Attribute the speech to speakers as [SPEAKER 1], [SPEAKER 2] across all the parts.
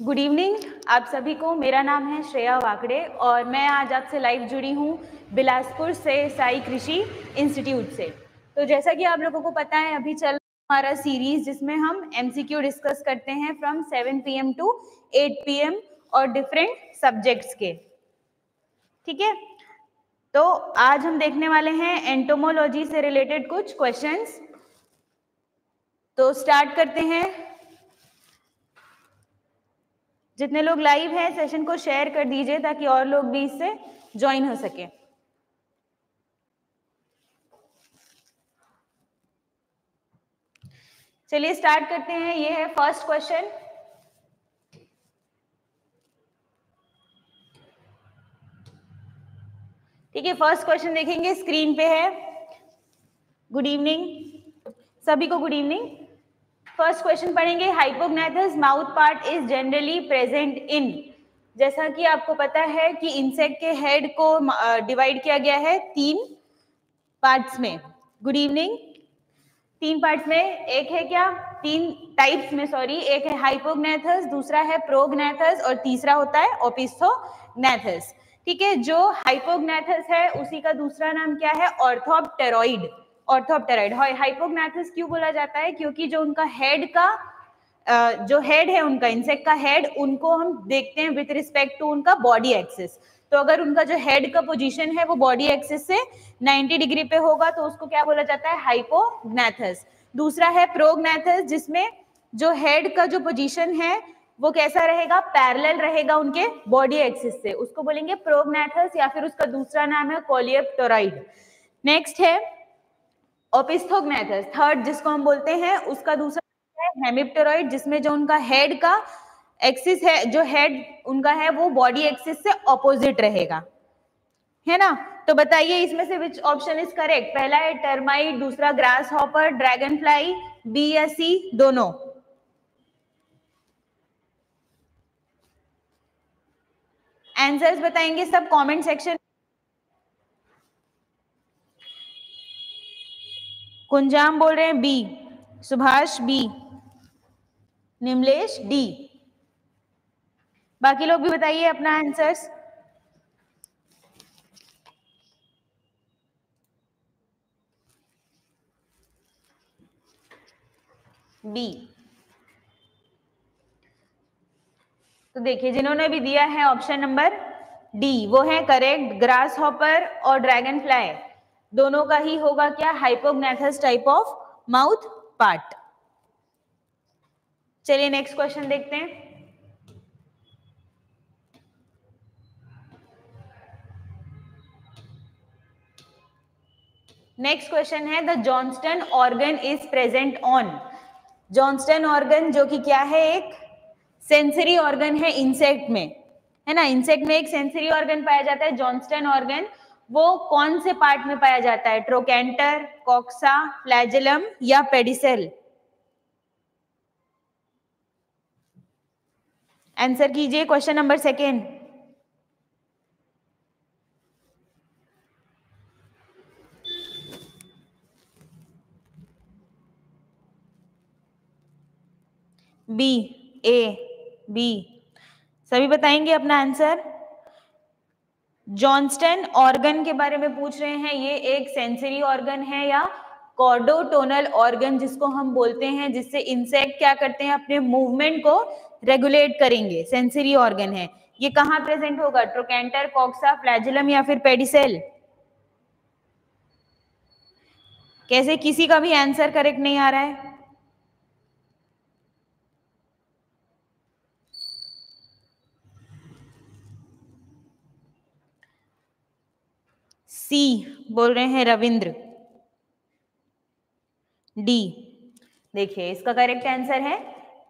[SPEAKER 1] Good evening आप सभी को मेरा नाम है श्रेया वाकड़े और मैं आज आपसे लाइव जुड़ी हूँ बिलासपुर से साई कृषि इंस्टीट्यूट से। तो जैसा कि आप लोगों को पता है, अभी चल हमारा सीरीज़ जिसमें हम एमसीक्यू डिस्कस करते हैं फ्रॉम 7 पीएम टू 8 पीएम और डिफरेंट सब्जेक्ट्स के। ठीक है? तो आज हम देखने वाले हैं एंटोमोलॉजी से रिलेटेड कुछ क्वेश्चंस तो स्टार्ट करते हैं। जितने लोग लाइव हैं सेशन को शेयर कर दीजिए ताकि और लोग भी इससे ज्वाइन हो सके। चलिए स्टार्ट करते हैं। ये है फ़र्स्ट क्वेश्चन ठीक है फ़र्स्ट क्वेश्चन देखेंगे। स्क्रीन पे है। गुड इवनिंग सभी को गुड इवनिंग फ़र्स्ट क्वेश्चन पढ़ेंगे hypognathous mouth part is generally present in जैसा कि आपको पता है कि इंसेक्ट के हेड को डिवाइड किया गया है तीन पार्ट्स में. गुड इवनिंग तीन पार्ट्स में, एक है क्या? तीन टाइप्स में सॉरी एक है हाइपोग्नेथस दूसरा है प्रोग्नेथस और तीसरा होता है ओपिस्थोग्नेथस ठीक है, जो हाइपोग्नेथस है, उसी का दूसरा नाम क्या है? ऑर्थोपटेरॉइड ऑर्थोप्टेराइड। हाइपोग्नाथस क्यों बोला जाता है? क्योंकि जो उनका हेड का जो हेड है उनका इंसेक्ट का हेड उनको हम देखते हैं विथ रिस्पेक्ट टू उनका बॉडी एक्सिस तो अगर उनका जो हेड का पोजीशन है, वो बॉडी एक्सिस से 90 डिग्री पे होगा तो उसको क्या बोला जाता है? हाइपोग्नाथस दूसरा है प्रोग्नाथस जिसमें जो हेड का जो पोजीशन है, वो कैसा रहेगा? पैरेलल रहेगा उनके बॉडी एक्सिस से। उसको बोलेंगे प्रोग्नाथस या फिर उसका दूसरा नाम है कोलियप्टोराइड नेक्स्ट है ओपिस्थोग्नेथस थर्ड जिसको हम बोलते हैं, उसका दूसरा है हेमिप्टेरॉइड जिसमें जो उनका हेड का एक्सिस है, जो हेड उनका है, वो बॉडी एक्सिस से ऑपोजिट रहेगा। है ना? तो बताइए इसमें से विच ऑप्शन इज़ करेक्ट पहला है टर्माइट दूसरा grasshopper dragonfly B या सी दोनों। आंसर्स बताएँगे सब कमेंट सेक्शन कुंजाम बोल रहे हैं B, Subhash B, Nimlesh D. बाकी लोग भी बताइए अपना आंसर्स बी तो देखिए, जिन्होंने भी दिया है ऑप्शन नंबर डी वो है करेक्ट ग्रास हॉपर और ड्रैगन फ्लाई दोनों का ही होगा क्या? Hypognathous type of mouth part चलिए नेक्स्ट क्वेश्चन देखते हैं। Next question is the Johnston organ is present on Johnston organ जो कि क्या है? एक सेंसरी ऑर्गन है इंसेक्ट में। है ना? इंसेक्ट में एक सेंसरी ऑर्गन पाया जाता है जॉन्स्टन ऑर्गन वो कौन से पार्ट में पाया जाता है? ट्रोकेंटर कॉक्सा फ्लैजलम या पेडिसेल आंसर कीजिए question number second B A B सभी बताएँगे अपना आंसर जॉन्स्टन ऑर्गन के बारे में पूछ रहे हैं। ये एक सेंसरी ऑर्गन है या कॉर्डोटोनल ऑर्गन जिसको हम बोलते हैं, जिससे इंसेक्ट क्या करते हैं, अपने मूवमेंट को रेगुलेट करेंगे। सेंसरी ऑर्गन है। ये कहाँ प्रेजेंट होगा? ट्रोकेंटर कॉक्सा फ्लैजिलम या फिर पेडिसेल कैसे किसी का भी आंसर करेक्ट नहीं आ रहा है? सी, बोल रहे हैं रविंद्र। डी, देखिए, इसका करेक्ट आंसर है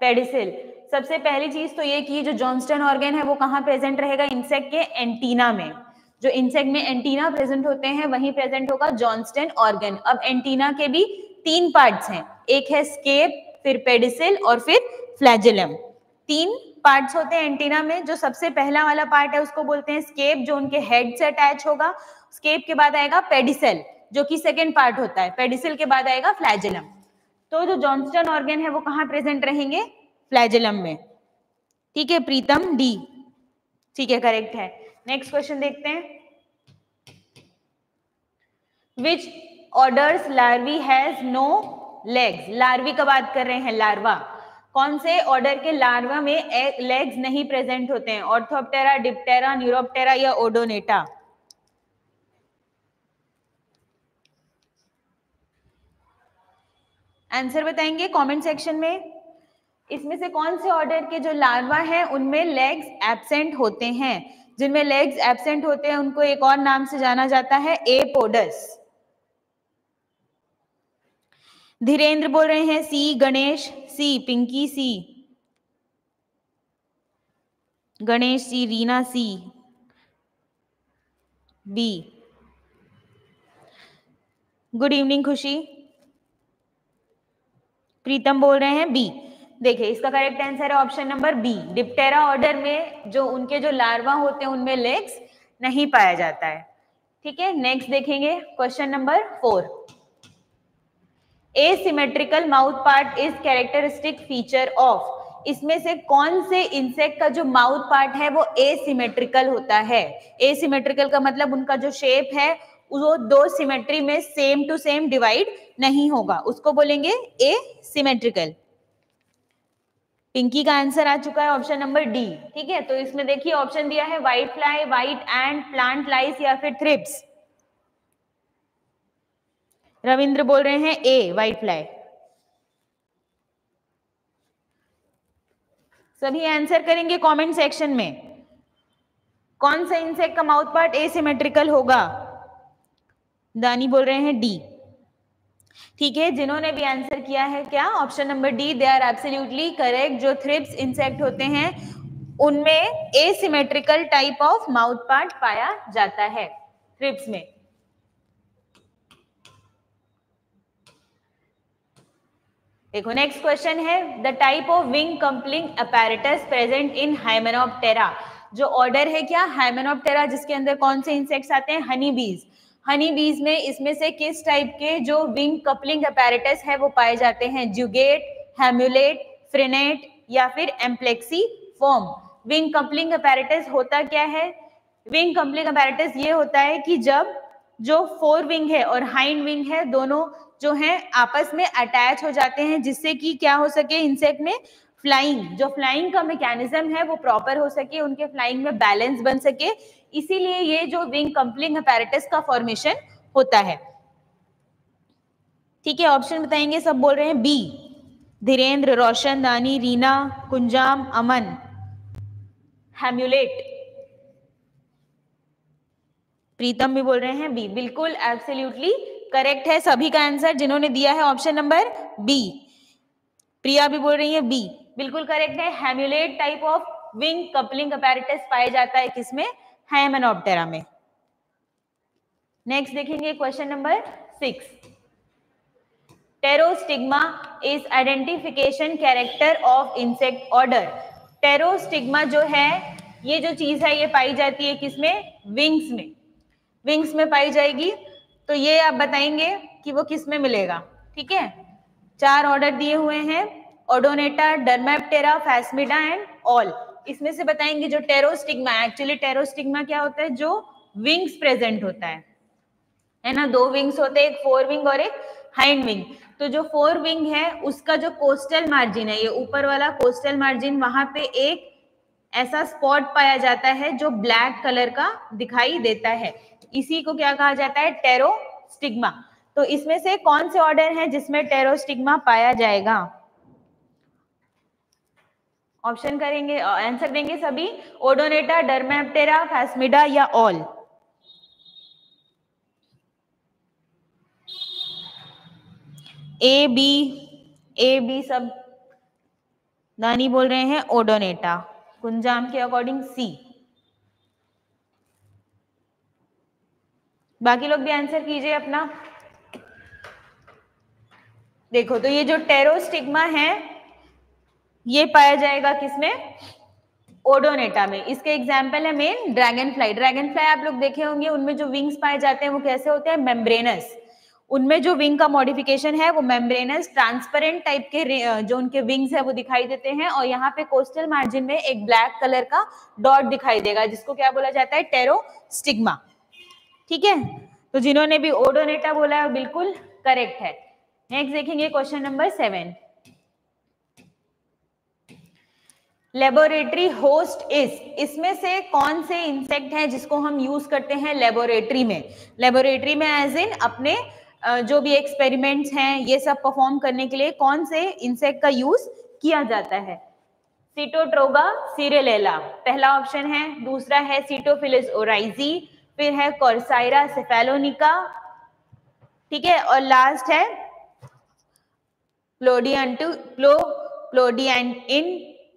[SPEAKER 1] पेडिसिल। सबसे पहली चीज़ तो ये कि जो जॉन्स्टन ऑर्गन है, वो कहाँ प्रेजेंट रहेगा? इंसेक्ट के एंटीना में। जो इंसेक्ट में एंटीना प्रेजेंट होते हैं, वहीं प्रेजेंट होगा जॉन्स्टन ऑर्गेन। अब एंटीना के भी तीन पार्ट्स हैं। एक है स्केप, फिर पेडिसिल और फिर फ्लैजिलम तीन पार्ट्स होते हैं एंटीना में। जो सबसे पहला वाला पार्ट है, उसको बोलते हैं स्केप, जो उनके हेड से अटैच होगा। स्केप के बाद आएगा पेडिसेल जो कि सेकेंड पार्ट होता है। पेडिसेल के बाद आएगा फ्लैजिलम तो जो जॉन्स्टन ऑर्गन है, वो कहाँ प्रेजेंट रहेंगे? फ्लैजिलम में। ठीक है, प्रीतम डी ठीक है करेक्ट है। नेक्स्ट क्वेश्चन देखते हैं। Which orders larvae has no legs larvae का बात कर रहे हैं लार्वा कौन से ऑर्डर के लार्वा में लेग्स नहीं प्रेजेंट होते हैं? ऑर्थोप्टेरा डिप्टेरा न्यूरोप्टेरा या ओडोनेटा आंसर बताएँगे कमेंट सेक्शन में। इसमें से कौन से ऑर्डर के जो लार्वा हैं, उनमें लेग्स एबसेंट होते हैं। जिनमें लेग्स एबसेंट होते हैं, उनको एक और नाम से जाना जाता है एपोडस धीरेन्द्र बोल रहे हैं C Ganesh C Pinki C Ganesh C Reena C B good evening Khushi. Pritam बोल रहे हैं बी देखिए, इसका करेक्ट आंसर है option number B Diptera order में जो उनके जो लार्वा होते हैं, उनमें लेग्स नहीं पाया जाता है। ठीक है नेक्स्ट देखेंगे question number four A asymmetrical mouth part is characteristic feature of इसमें से कौन से इंसेक्ट का जो माउथ पार्ट है, वो एसिमेट्रिकल होता है। एसिमेट्रिकल का मतलब उनका जो शेप है वो दो सिमेट्री में सेम टू सेम डिवाइड नहीं होगा। उसको बोलेंगे ए सिमेट्रिकल पिंकी का आंसर आ चुका है ऑप्शन नंबर डी ठीक है? तो इसमें देखिए ऑप्शन दिया है whitefly white and plant lice या फिर थ्रिप्स रविंद्र बोल रहे हैं ए व्हाइट फ्लाई सभी आंसर करेंगे कमेंट सेक्शन में। कौन सा इंसेक्ट का माउथ पार्ट ए एसिमेट्रिकल होगा? दानी बोल रहे हैं डी। ठीक है, जिन्होंने भी आंसर किया है क्या? Option number D they are absolutely correct जो थ्रिप्स इंसेक्ट होते हैं, उनमें asymmetrical type of mouth part पाया जाता है थ्रिप्स में। देखो next question is the type of wing coupling apparatus present in Hymenoptera जो ऑर्डर है क्या? हाइमेनोप्टेरा जिसके अंदर कौन से इंसेक्ट्स आते हैं? हनी बीज हनी बीज में, इसमें से किस टाइप के जो विंग कपलिंग अपैरेटस है, वो पाए जाते हैं? जुगेट हेम्युलेट फ्रेनेट या फिर amplexiform wing coupling apparatus होता क्या है? विंग कपलिंग अपैरेटस ये होता है कि जब जो फोर विंग है और हाइंड विंग है, दोनों जो है, आपस में अटैच हो जाते हैं, जिससे कि क्या हो सके इंसेक्ट में फ्लाइंग जो फ्लाइंग का मैकेनिज्म है, वो प्रॉपर हो सके, उनके फ्लाइंग में बैलेंस बन सके इसीलिए ये जो विंग कंपलिंग अपैरेटस का फॉर्मेशन होता है। ठीक है ऑप्शन बताएँगे, सब बोल रहे हैं बी धीरेन्द्र, रोशन दानी रीना, कुंजाम, अमन हेम्युलेट प्रीतम भी बोल रहे हैं बी बिल्कुल एब्सोल्युटली करेक्ट है सभी का आंसर जिन्होंने दिया है ऑप्शन नंबर बी प्रिया भी बोल रही है बी बिल्कुल करेक्ट है hamulate type of wing coupling apparatus पाया जाता है किसमें? हाइमेनोप्टेरा में। नेक्स्ट देखेंगे question number six pterostigma is identification character of insect order pterostigma जो है, ये जो चीज़ है, ये पाई जाती है किसमें? विंग्स में। विंग्स में पाई जाएगी। तो ये आप बताएँगे कि वो किसमें मिलेगा। ठीक है? चार ऑर्डर दिए हुए हैं। Odonata Dermaptera Phasmida and all इसमें से बताएँगे जो टेरोस्टिग्मा एक्चुअली टेरोस्टिग्मा क्या होता है? जो विंग्स प्रेजेंट होता है। है ना? दो विंग्स होते हैं, एक फोर विंग और एक हाइंड विंग तो जो फोर विंग है, उसका जो कोस्टल मार्जिन है, ये ऊपर वाला कोस्टल मार्जिन वहाँ पे एक ऐसा स्पॉट पाया जाता है जो ब्लैक कलर का दिखाई देता है। इसी को क्या कहा जाता है? टेरोस्टिग्मा तो इसमें से कौन से ऑर्डर है जिसमें टेरोस्टिग्मा पाया जाएगा? ऑप्शन करेंगे आंसर देंगे सभी, ओडोनेटा, डर्मेप्टेरा, फैसमिडा या all. A, B A, B सब नानी बोल रहे हैं, ओडोनेटा। कुंजाम के अकॉर्डिंग सी। बाकी लोग भी आंसर कीजिए अपना। देखो तो ये जो टेरोस्टिग्मा है ये पाया जाएगा किसमें? ओडोनेटा में। इसके एग्ज़ाम्पल है main dragonfly dragonfly आप लोग देखे होंगे, उनमें जो विंग्स पाए जाते हैं, वो कैसे होते हैं? मेम्ब्रेनस उनमें जो विंग का मॉडिफिकेशन है, वो मेम्ब्रेनस ट्रांसपेरेंट टाइप के जो उनके विंग्स है, वो दिखाई देते हैं। और यहाँ पे कोस्टल मार्जिन में एक ब्लैक कलर का डॉट दिखाई देगा, जिसको क्या बोला जाता है? टेरोस्टिग्मा ठीक है? तो जिन्होंने भी ओडोनेटा बोला है बिल्कुल करेक्ट है। नेक्स्ट देखेंगे question number seven laboratory host is इसमें से कौन से इंसेक्ट है जिसको हम यूज़ करते हैं लेबोरेटरी में? लेबोरेटरी में एज इन अपने जो भी एक्सपेरिमेंट्स हैं, ये सब परफॉर्म करने के लिए कौन से इंसेक्ट का यूज़ किया जाता है? सीटोट्रोगा सीरेलेला पहला ऑप्शन है, दूसरा है सीटोफिलिस ओराइजी फिर है कॉर्साइरा सेफेलोनिका ठीक है, और लास्ट है प्लोडियंटू प्लो प्लोडियंट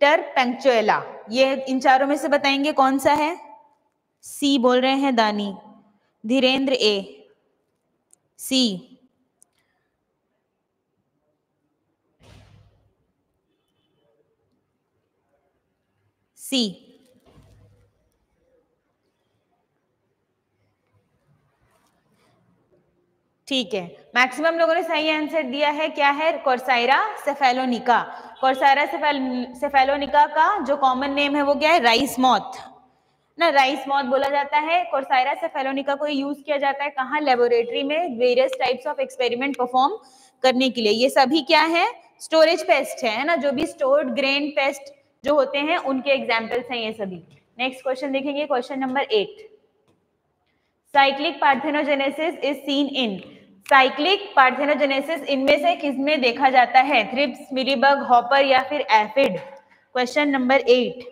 [SPEAKER 1] टर पेंक्चुएला ये इन चारों में से बताएँगे कौन सा है? सी बोल रहे हैं दानी। धीरेन्द्र ए सी सी ठीक है। मैक्सिमम लोगों ने सही आंसर दिया है। क्या है? कोर्साइरा सेफेलोनिका कोर्साइरा सेफेलोनिका का जो कॉमन नेम है वो क्या है? राइस मॉथ ना, राइस मॉथ बोला जाता है कोर्साइरा सेफेलोनिका को यूज़ किया जाता है कहाँ? लेबोरेटरी में various types of experiment perform करने के लिए। ये सभी क्या है? स्टोरेज पेस्ट है ना? जो भी स्टोर्ड ग्रेन पेस्ट जो होते हैं, उनके एग्जाम्पल्स हैं ये सभी। नेक्स्ट क्वेश्चन देखेंगे। Question number eight cyclic parthenogenesis is seen in cyclic parthenogenesis इनमें से किसमें देखा जाता है? थ्रिप्स मिलीबग हॉपर या फिर aphid question number eight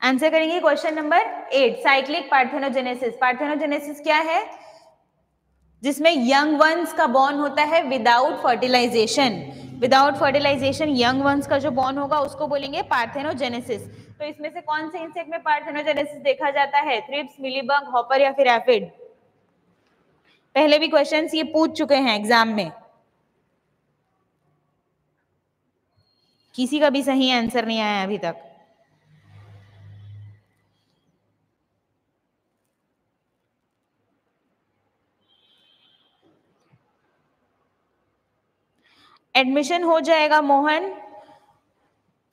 [SPEAKER 1] answer करेंगे question number eight cyclic parthenogenesis parthenogenesis क्या है? जिसमें यंग वंस का बॉर्न होता है without fertilization without fertilization young ones का जो बॉर्न होगा उसको बोलेंगे पार्थेनोजेनेसिस तो इसमें से कौन से इंसेक्ट में पार्थेनोजेनेसिस देखा जाता है? थ्रिप्स मिलीबग हॉपर या फिर एफिड पहले भी क्वेश्चंस ये पूछ चुके हैं एग्ज़ाम में। किसी का भी सही आंसर नहीं आया अभी तक। एडमिशन हो जाएगा मोहन।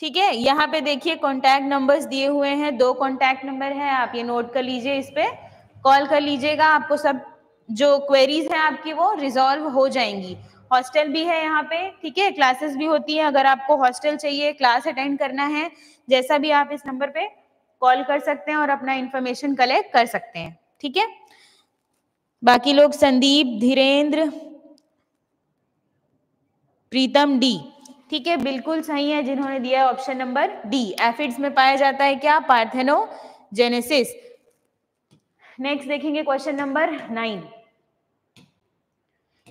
[SPEAKER 1] ठीक है, यहाँ पे देखिए कॉन्टैक्ट नंबर्स दिए हुए हैं, दो कॉन्टैक्ट नंबर है, आप ये नोट कर लीजिए इस पे। कॉल कर लीजिएगा, आपको सब जो क्वेरीज हैं आपकी वो रिजॉल्व हो जाएँगी। हॉस्टल भी है यहाँ पे, ठीक है? क्लासेस भी होती है, अगर आपको हॉस्टल चाहिए क्लास अटेंड करना है, जैसा भी आप इस नंबर पे कॉल कर सकते हैं और अपना इंफॉर्मेशन कलेक्ट कर सकते हैं, ठीक है? बाकी लोग, संदीप, धीरेन्द्र, प्रीतम डी ठीक है? बिल्कुल सही है जिन्होंने दिया ऑप्शन नंबर डी एफिड्स में पाया जाता है क्या? पार्थेनोजेनेसिस नेक्स्ट देखेंगे question number nine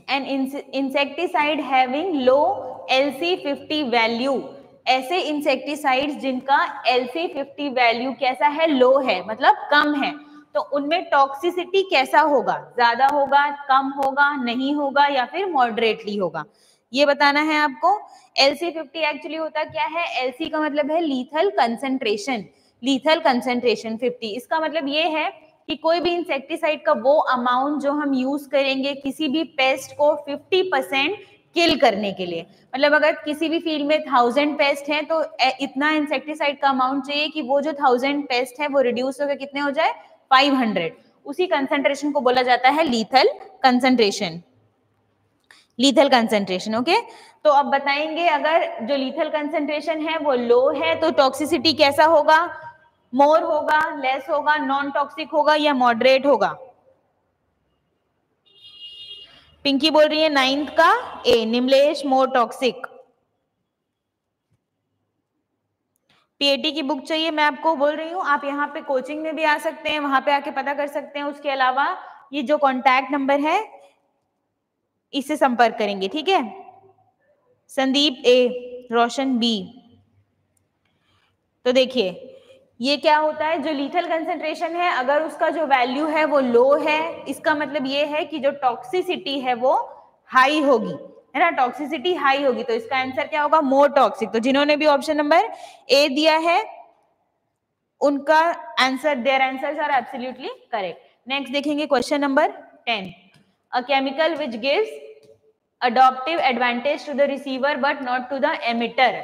[SPEAKER 1] an insecticide having low LC50 value ऐसे इंसेक्टिसाइड्स जिनका LC50 वैल्यू कैसा है? लो है मतलब कम है। तो उनमें टॉक्सिसिटी कैसा होगा? ज़्यादा होगा, कम होगा, नहीं होगा, या फिर मॉडरेटली होगा? ये बताना है आपको। LC50 एक्चुअली होता क्या है? LC का मतलब है लीथल कंसेंट्रेशन लीथल कंसेंट्रेशन 50 इसका मतलब ये है कि कोई भी इंसेक्टिसाइड का वो अमाउंट जो हम यूज़ करेंगे किसी भी पेस्ट को 50 परसेंट किल करने के लिए। मतलब अगर किसी भी फ़ील्ड में थाउज़ेंड पेस्ट है तो इतना इंसेक्टिसाइड का अमाउंट चाहिए कि वो जो थाउज़ेंड पेस्ट है, वो रिड्यूस होकर कितने हो जाए? 500 उसी कंसेंट्रेशन को बोला जाता है lethal concentration lethal concentration okay तो अब बताएँगे अगर जो लीथल कंसेंट्रेशन है, वो लो है तो टॉक्सिसिटी कैसा होगा? मोर होगा लेस होगा नॉन टॉक्सिक होगा या मॉडरेट होगा? पिंकी बोल रही है नाइन्थ का A Nimlesh more toxic PAT की बुक चाहिए, मैं आपको बोल रही हूँ, आप यहाँ पे कोचिंग में भी आ सकते हैं, वहाँ पे आके पता कर सकते हैं, उसके अलावा ये जो कॉन्टैक्ट नंबर है इससे संपर्क करेंगे, ठीक है? संदीप ए रोशन बी तो देखिए ये क्या होता है? जो लीथल कंसेंट्रेशन है, अगर उसका जो वैल्यू है वो लो है, इसका मतलब ये है कि जो टॉक्सिसिटी है वो हाई होगी। है ना? टॉक्सिसिटी हाई होगी तो इसका आंसर क्या होगा? मोर टॉक्सिक तो जिन्होंने भी ऑप्शन नंबर ए दिया है, उनका answer their answer are absolutely correct next देखेंगे question number ten a chemical which gives adoptive advantage to the receiver but not to the emitter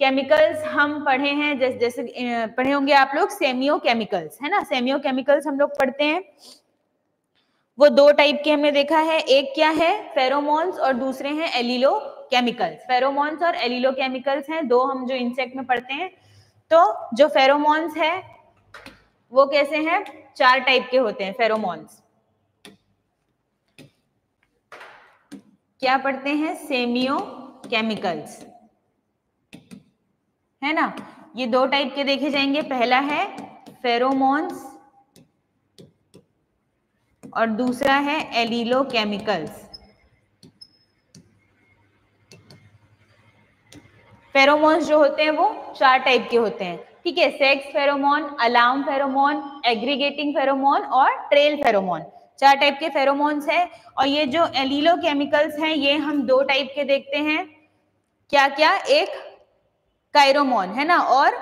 [SPEAKER 1] chemicals हम पढ़े हैं, जैसे जैसे पढ़े होंगे आप लोग सेमियो केमिकल्स है ना? सेमियो केमिकल्स हम लोग पढ़ते हैं। वो दो टाइप के हमने देखा है, एक क्या है? फेरोमोन्स और दूसरे हैं एलिलो केमिकल्स फेरोमोन्स और एलिलो केमिकल्स हैं, दो हम जो इंसेक्ट में पढ़ते हैं। तो जो फेरोमोन्स है, वो कैसे हैं? चार टाइप के होते हैं फेरोमोन्स क्या पढ़ते हैं? सेमियो केमिकल्स है ना? ये दो टाइप के देखे जाएँगे। पहला है फेरोमोन्स और दूसरा है एलिलो केमिकल्स फेरोमोन्स जो होते हैं वो चार टाइप के होते हैं। ठीक है? Sex pheromone alarm pheromone aggregating pheromone और ट्रेल फेरोमोन चार टाइप के फेरोमोन्स है और ये जो एलिलो केमिकल्स हैं, ये हम दो टाइप के देखते हैं। क्या क्या एक कायरोमोन, है ना? और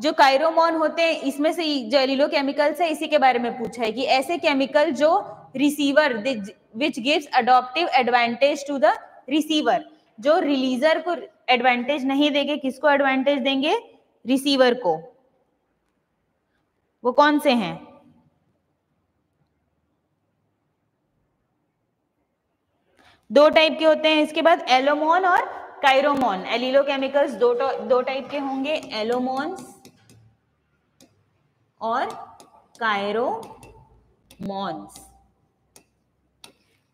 [SPEAKER 1] जो कायरोमोन होते हैं, इसमें से जो एलिलो केमिकल्स है, इसी के बारे में पूछा है कि ऐसे केमिकल जो receiver which gives adoptive advantage to the receiver जो रिलीजर को एडवांटेज नहीं देंगे, किसको एडवांटेज देंगे? रिसीवर को। वो कौन से हैं? दो टाइप के होते हैं, इसके बाद एलोमोन और कायरोमोन एलिलो केमिकल्स दो दो टाइप के होंगे. एलोमोन्स और कायरोमोन्स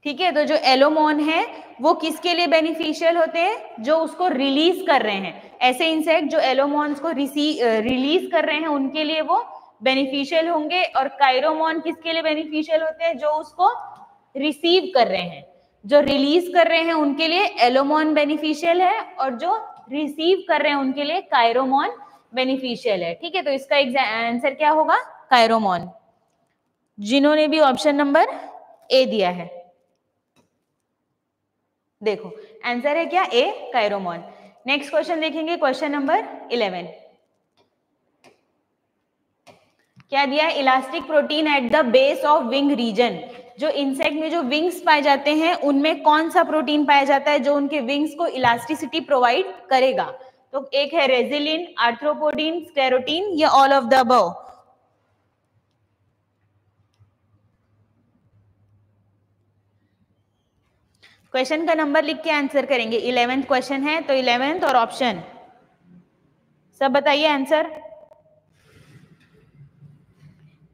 [SPEAKER 1] ठीक है? तो जो एलोमोन है, वो किसके लिए बेनिफिशियल होते हैं? जो उसको रिलीज़ कर रहे हैं. ऐसे इंसेक्ट जो एलोमोन्स को रिलीज़ कर रहे हैं, उनके लिए वो बेनिफिशियल होंगे. और कायरोमोन किसके लिए बेनिफिशियल होते हैं? जो उसको रिसीव कर रहे हैं. जो रिलीज़ कर रहे हैं, उनके लिए एलोमोन बेनिफिशियल है और जो रिसीव कर रहे हैं, उनके लिए कायरोमोन बेनिफिशियल है। ठीक है तो इसका आंसर क्या होगा? कायरोमोन जिन्होंने भी ऑप्शन नंबर ए दिया है। देखो आंसर है क्या? ए कायरोमोन नेक्स्ट क्वेश्चन देखेंगे क्वेश्चन नंबर इलेवन क्या दिया है? Elastic protein at the base of wing region जो इंसेक्ट में जो विंग्स पाए जाते हैं, उनमें कौन सा प्रोटीन पाया जाता है जो उनके विंग्स को इलास्टिसिटी प्रोवाइड करेगा? तो एक है रेजिलिन आर्थ्रोपोडीन स्टेरोटीन या all of the above question का नंबर लिख के आंसर करेंगे. इलेवेंथ क्वेश्चन है तो इलेवेंथ और ऑप्शन सब बताइए आंसर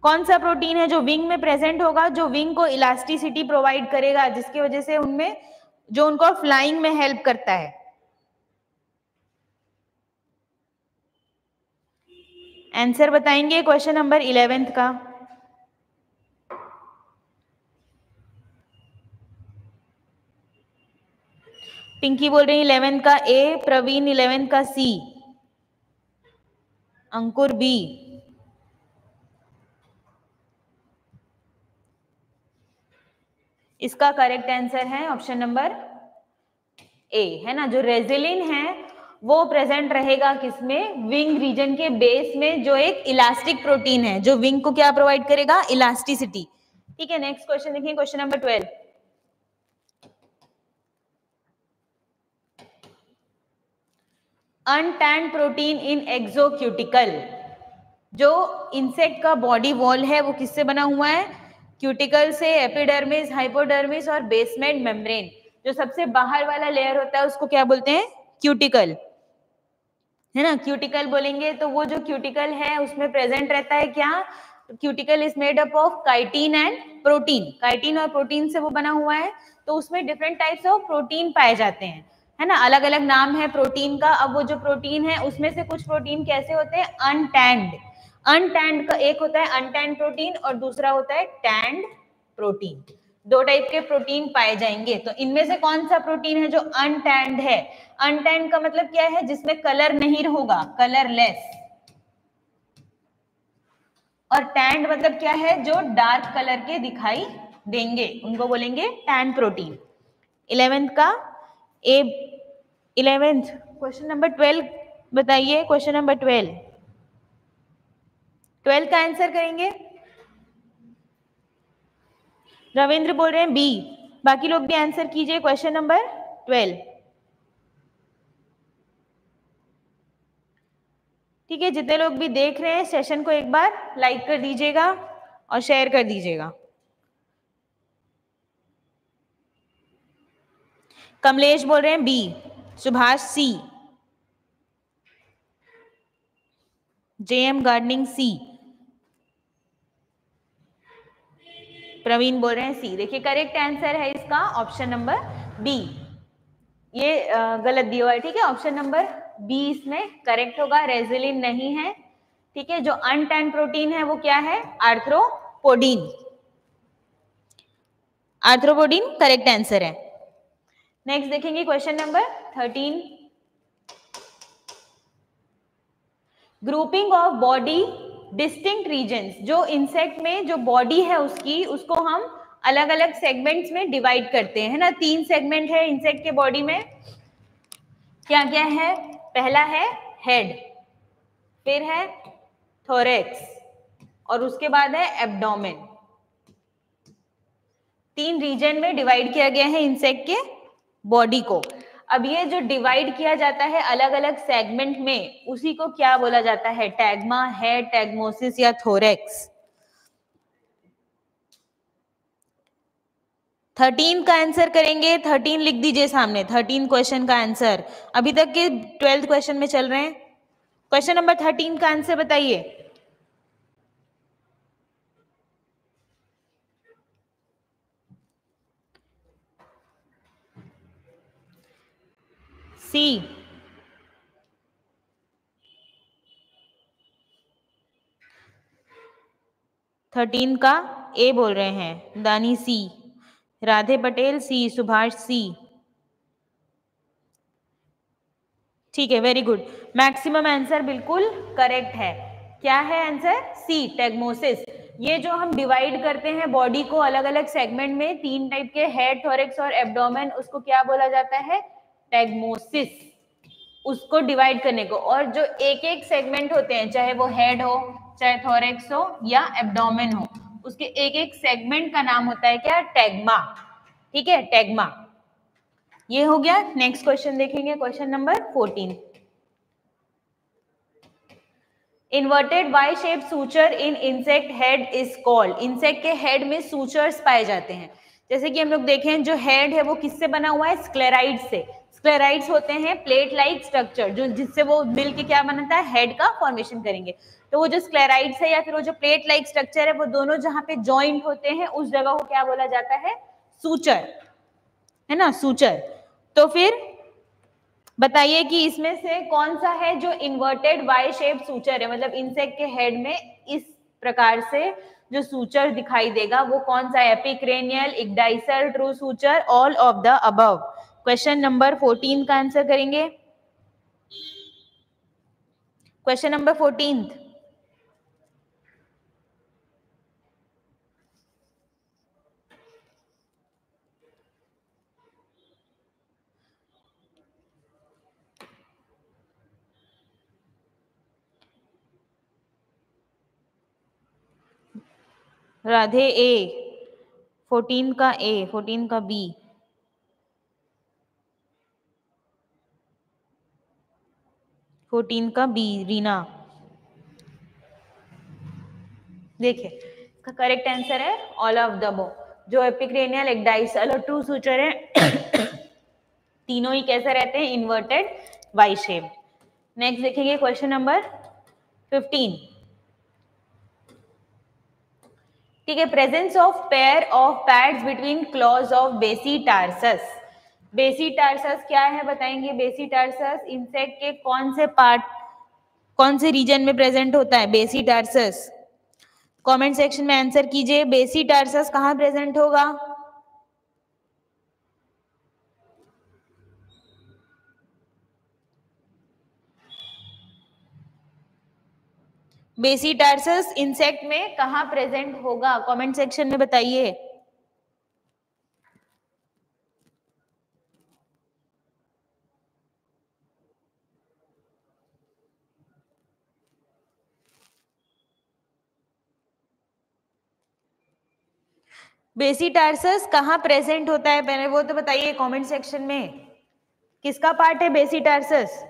[SPEAKER 1] कौन सा प्रोटीन है जो विंग में प्रेजेंट होगा, जो विंग को इलास्टिसिटी प्रोवाइड करेगा, जिसकी वजह से उनमें, जो उनको फ्लाइंग में हेल्प करता है। आंसर बताएँगे क्वेश्चन नंबर इलेवेंथ का। पिंकी बोल रही इलेवेंथ का ए प्रवीण इलेवेंथ का सी अंकुर बी इसका करेक्ट आंसर है ऑप्शन नंबर ए है ना? जो रेजिलिन है, वो प्रेजेंट रहेगा किसमें? विंग रीजन के बेस में जो एक इलास्टिक प्रोटीन है, जो विंग को क्या प्रोवाइड करेगा? इलास्टिसिटी ठीक है नेक्स्ट क्वेश्चन देखिए question number twelve untanned protein in exocuticle जो इंसेक्ट का बॉडी वॉल है, वो किससे बना हुआ है? क्यूटिकल से एपिडर्मिस, हाइपोडर्मिस और बेसमेंट मेम्ब्रेन, जो सबसे बाहर वाला लेयर होता है, उसको क्या बोलते हैं? क्यूटिकल है ना? क्यूटिकल बोलेंगे तो वो जो क्यूटिकल है, उसमें प्रेजेंट रहता है क्या? Cuticle is made up of chitin and protein chitin और प्रोटीन से वो बना हुआ है तो उसमें डिफरेंट टाइप्स ऑफ़ प्रोटीन पाए जाते हैं। है ना? अलग अलग नाम है प्रोटीन का। अब वो जो प्रोटीन है, उसमें से कुछ प्रोटीन कैसे होते हैं? अनटैंड अनटैंड का एक होता है अनटैंड प्रोटीन और दूसरा होता है टैंड प्रोटीन दो टाइप के प्रोटीन पाए जाएँगे। तो इनमें से कौन सा प्रोटीन है जो अनटैंड है? अनटैंड का मतलब क्या है? जिसमें कलर नहीं होगा कलरलेस और टैंड मतलब क्या है? जो डार्क कलर के दिखाई देंगे। उनको बोलेंगे टैंड प्रोटीन इलेवेंथ का A eleventh question number twelve बताइए क्वेश्चन नंबर ट्वेल्व ट्वेल्व का आंसर करेंगे। रविंद्र बोल रहे हैं बी। बाकी लोग भी आंसर कीजिए, क्वेश्चन नंबर ट्वेल्व। ठीक है, जितने लोग भी देख रहे हैं, सेशन को एक बार लाइक कर दीजिएगा और शेयर कर दीजिएगा। कमलेश बोल रहे हैं B. Subhash C. JM gardening C. Praveen बोल रहे हैं सी। देखिए करेक्ट आंसर है इसका ऑप्शन नंबर बी ये गलत दिया हुआ है, ठीक है? ऑप्शन नंबर बी इसमें करेक्ट होगा रेजिलिन नहीं है, ठीक है? जो अनटैन प्रोटीन है, वो क्या है? आर्थ्रोपोडीन आर्थ्रोपोडीन करेक्ट आंसर है। नेक्स्ट देखेंगे question number thirteen grouping of body distinct region जो इंसेक्ट में जो बॉडी है उसकी, उसको हम अलग अलग सेगमेंट्स में डिवाइड करते हैं ना? तीन सेगमेंट है इंसेक्ट के बॉडी में। क्या क्या है? पहला है हेड फिर है थोरेक्स और उसके बाद है एब्डोमेन तीन रीजन में डिवाइड किया गया है इंसेक्ट के बॉडी को। अब ये जो डिवाइड किया जाता है अलग अलग सेगमेंट में, उसी को क्या बोला जाता है? टैगमा है टैगमोसिस या थोरेक्स थर्टीन का आंसर करेंगे थर्टीन लिख दीजिए सामने थर्टीन क्वेश्चन का आंसर अभी तक के ट्वेल्थ क्वेश्चन में चल रहे हैं. क्वेश्चन नंबर थर्टीन का आंसर बताइए. सी। थर्टीन का ए बोल रहे हैं, दानी सी। राधे पटेल सी, सुभाष सी। ठीक है वेरी गुड मैक्सिमम आंसर बिल्कुल करेक्ट है। क्या है आंसर सी टेगमोसिस ये जो हम डिवाइड करते हैं बॉडी को अलग अलग सेगमेंट में, तीन टाइप के हेड थोरेक्स और एब्डोमेन उसको क्या बोला जाता है? टैगमोसिस उसको डिवाइड करने को। और जो एक एक सेगमेंट होते हैं, चाहे वो हेड हो, चाहे थोरेक्स हो या एब्डोमेन हो, उसके एक एक सेगमेंट का नाम होता है क्या? टैगमा ठीक है? टैगमा ये हो गया। नेक्स्ट क्वेश्चन देखेंगे। Question number fourteen inverted Y shape suture in insect head is called insect के हेड में सूचर्स पाए जाते हैं। जैसे कि हम लोग देखें, जो हेड है वो किससे बना हुआ है? स्क्लेराइड से। स्क्लेराइड्स होते हैं प्लेट लाइक स्ट्रक्चर जो जिससे वो मिल के क्या बनता है हेड का फॉर्मेशन करेंगे। तो वो जो स्क्लेराइड्स है या फिर वो जो प्लेट लाइक स्ट्रक्चर है, वो दोनों जहाँ पे ज्वाइंट होते हैं, उस जगह को क्या बोला जाता है? सूचर है ना? सूचर तो फिर बताइए कि इसमें से कौन सा है जो इन्वर्टेड वाई शेप सूचर है? मतलब इंसेक्ट के हेड में इस प्रकार से जो सूचर दिखाई देगा, वो कौन सा epicranial ecdysial true suture all of the above question number fourteen का आंसर करेंगे। Question number fourteen Radhe A fourteen का ए फोर्टीन का बी। फोर्टीन का बी, रीना। देखिए इसका करेक्ट आंसर है ऑल ऑफ़ द बो जो एपिक्रेनियल एक डाइसल और टू सूचर है, तीनों ही कैसे रहते हैं? इन्वर्टेड वाई शेप नेक्स्ट देखेंगे क्वेश्चन नंबर फिफ्टीन ठीक है presence of pair of pads between claws of basitarsus basitarsus क्या है बताएँगे? बेसी टार्सस इंसेक्ट के कौन से पार्ट कौन से रीजन में प्रेजेंट होता है? Basitarsus. कमेंट सेक्शन में आंसर कीजिए। बेसी टार्सस कहाँ प्रेजेंट होगा? बेसी टार्सस इंसेक्ट में कहा प्रेजेंट होगा? कमेंट सेक्शन में बताइए। बेसी टार्सस कहाँ प्रेजेंट होता है? पहले वो तो बताइए कमेंट सेक्शन में। किसका पार्ट है बेसी टार्सस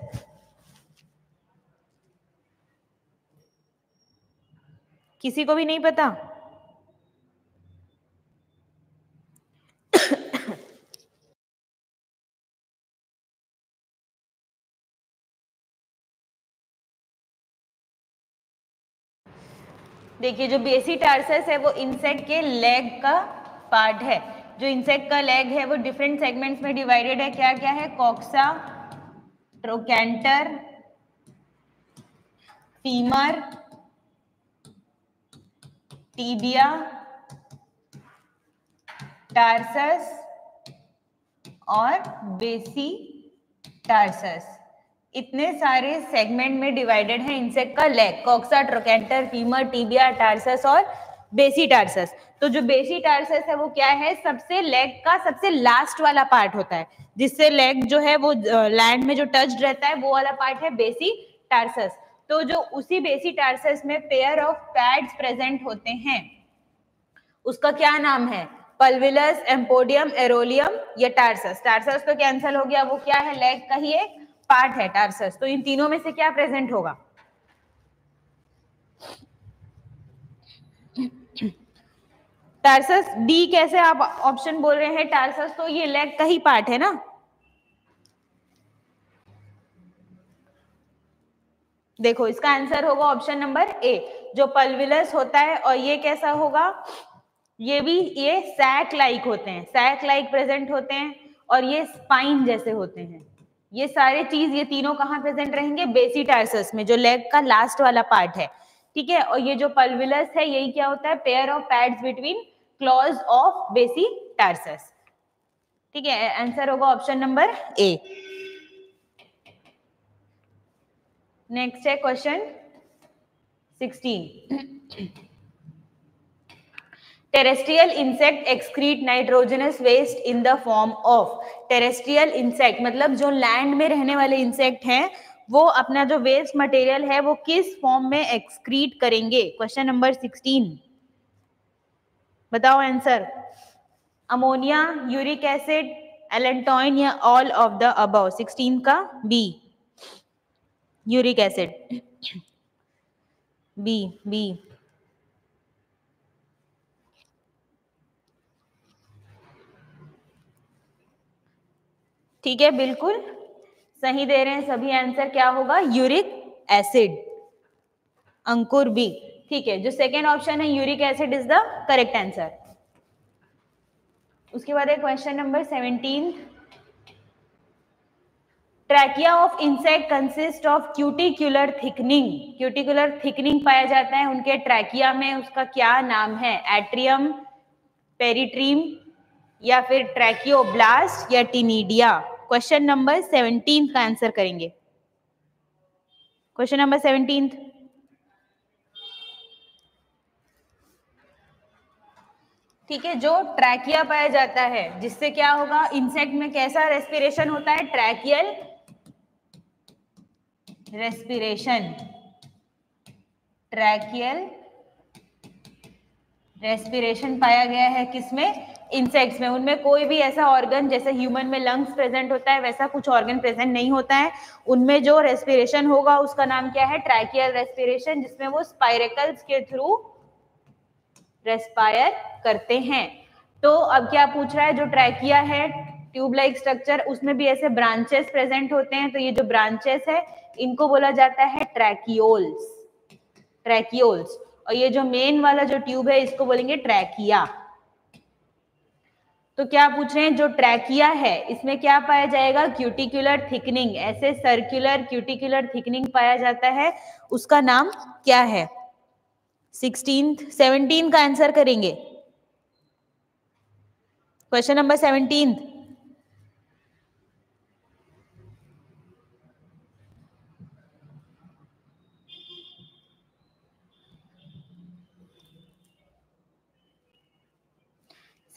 [SPEAKER 1] किसी को भी नहीं पता? देखिए, जो बेसी टार्सस है, वो इंसेक्ट के लेग का पार्ट है। जो इंसेक्ट का लेग है, वो डिफरेंट सेगमेंट्स में डिवाइडेड है। क्या क्या है? Coxa trochanter femur tibia tarsus और बेसी टार्सस इतने सारे सेगमेंट में डिवाइडेड है इंसेक्ट का leg coxa trochanter femur tibia tarsus और बेसी टार्सस तो जो बेसी टार्सस है वो क्या है? सबसे लेग का सबसे लास्ट वाला पार्ट होता है, जिससे लेग जो है वो लैंड में जो टच रहता है वो वाला पार्ट है बेसी टार्सस तो जो उसी बेसी टार्सस में पेयर ऑफ़ पैड्स प्रेजेंट होते हैं, उसका क्या नाम है? पल्विलस एम्पोडियम एरोलियम या टार्सस टार्सस तो कैंसिल हो गया, वो क्या है? लेग का एक पार्ट है टार्सस तो इन तीनों में से क्या प्रेजेंट होगा? टार्सस डी कैसे आप ऑप्शन बोल रहे हैं? टार्सस तो ये लेग का ही पार्ट है ना? देखो, इसका आंसर होगा ऑप्शन नंबर ए जो पल्विलस होता है, और ये कैसा होगा? ये भी, ये सैक लाइक होते हैं. सैक लाइक प्रेजेंट होते हैं, और ये स्पाइन जैसे होते हैं. ये सारे चीज़ ये तीनों कहाँ प्रेजेंट रहेंगे? बेसी टार्सस में, जो लेग का लास्ट वाला पार्ट है। ठीक है? और ये जो पल्विलस है, यही क्या होता है? Pair of pads between claws of basitarsus ठीक है? आंसर होगा ऑप्शन नंबर ए नेक्स्ट है question sixteen terrestrial insect excrete nitrogenous waste in the form of terrestrial insect मतलब जो लैंड में रहने वाले इंसेक्ट हैं, वो अपना जो वेस्ट मटेरियल है, वो किस फॉर्म में एक्सक्रीट करेंगे? क्वेश्चन नंबर सिक्सटीन बताओ answer ammonia uric acid allantoin या all of the above sixteen का? B uric acid B B ठीक है, बिल्कुल। सही दे रहे हैं सभी आंसर क्या होगा? यूरिक एसिड अंकुर बी ठीक है, जो सेकेंड ऑप्शन है, uric acid is the correct answer उसके बाद है question number seventeen trachea of insect consist of cuticular thickening cuticular thickening पाया जाता है उनके ट्रैकिया में, उसका क्या नाम है? एट्रियम पेरिट्रीम या फिर ट्रैकियोब्लास्ट या टिनीडिया क्वेश्चन नंबर सेवनटीन का आंसर करेंगे। क्वेश्चन नंबर सेवनटीन ठीक है, जो ट्रैकिया पाया जाता है, जिससे क्या होगा? इंसेक्ट में कैसा रेस्पिरेशन होता है? ट्रैकियल रेस्पिरेशन ट्रैकियल रेस्पिरेशन पाया गया है किसमें? इंसेक्ट्स में। उनमें कोई भी ऐसा ऑर्गन जैसे ह्यूमन में लंग्स प्रेजेंट होता है, वैसा कुछ ऑर्गन प्रेजेंट नहीं होता है। उनमें जो रेस्पिरेशन होगा, उसका नाम क्या है? ट्रैकियल रेस्पिरेशन जिसमें वो स्पाइरेकल्स के थ्रू रेस्पायर करते हैं। तो अब क्या पूछ रहा है? जो ट्रैकिया है ट्यूब लाइक स्ट्रक्चर उसमें भी ऐसे ब्रांचेस प्रेजेंट होते हैं। तो ये जो ब्रांचेस है, इनको बोला जाता है ट्रैकियोल्स ट्रैकियोल्स और ये जो मेन वाला जो ट्यूब है, इसको बोलेंगे ट्रैकिया तो क्या पूछ रहे हैं, जो ट्रैकिया है, इसमें क्या पाया जाएगा? क्यूटिकुलर थिकनिंग ऐसे सर्कुलर क्यूटिकुलर थिकनिंग पाया जाता है। उसका नाम क्या है? सिक्सटीन सेवनटीन का आंसर करेंगे। Question number seventeen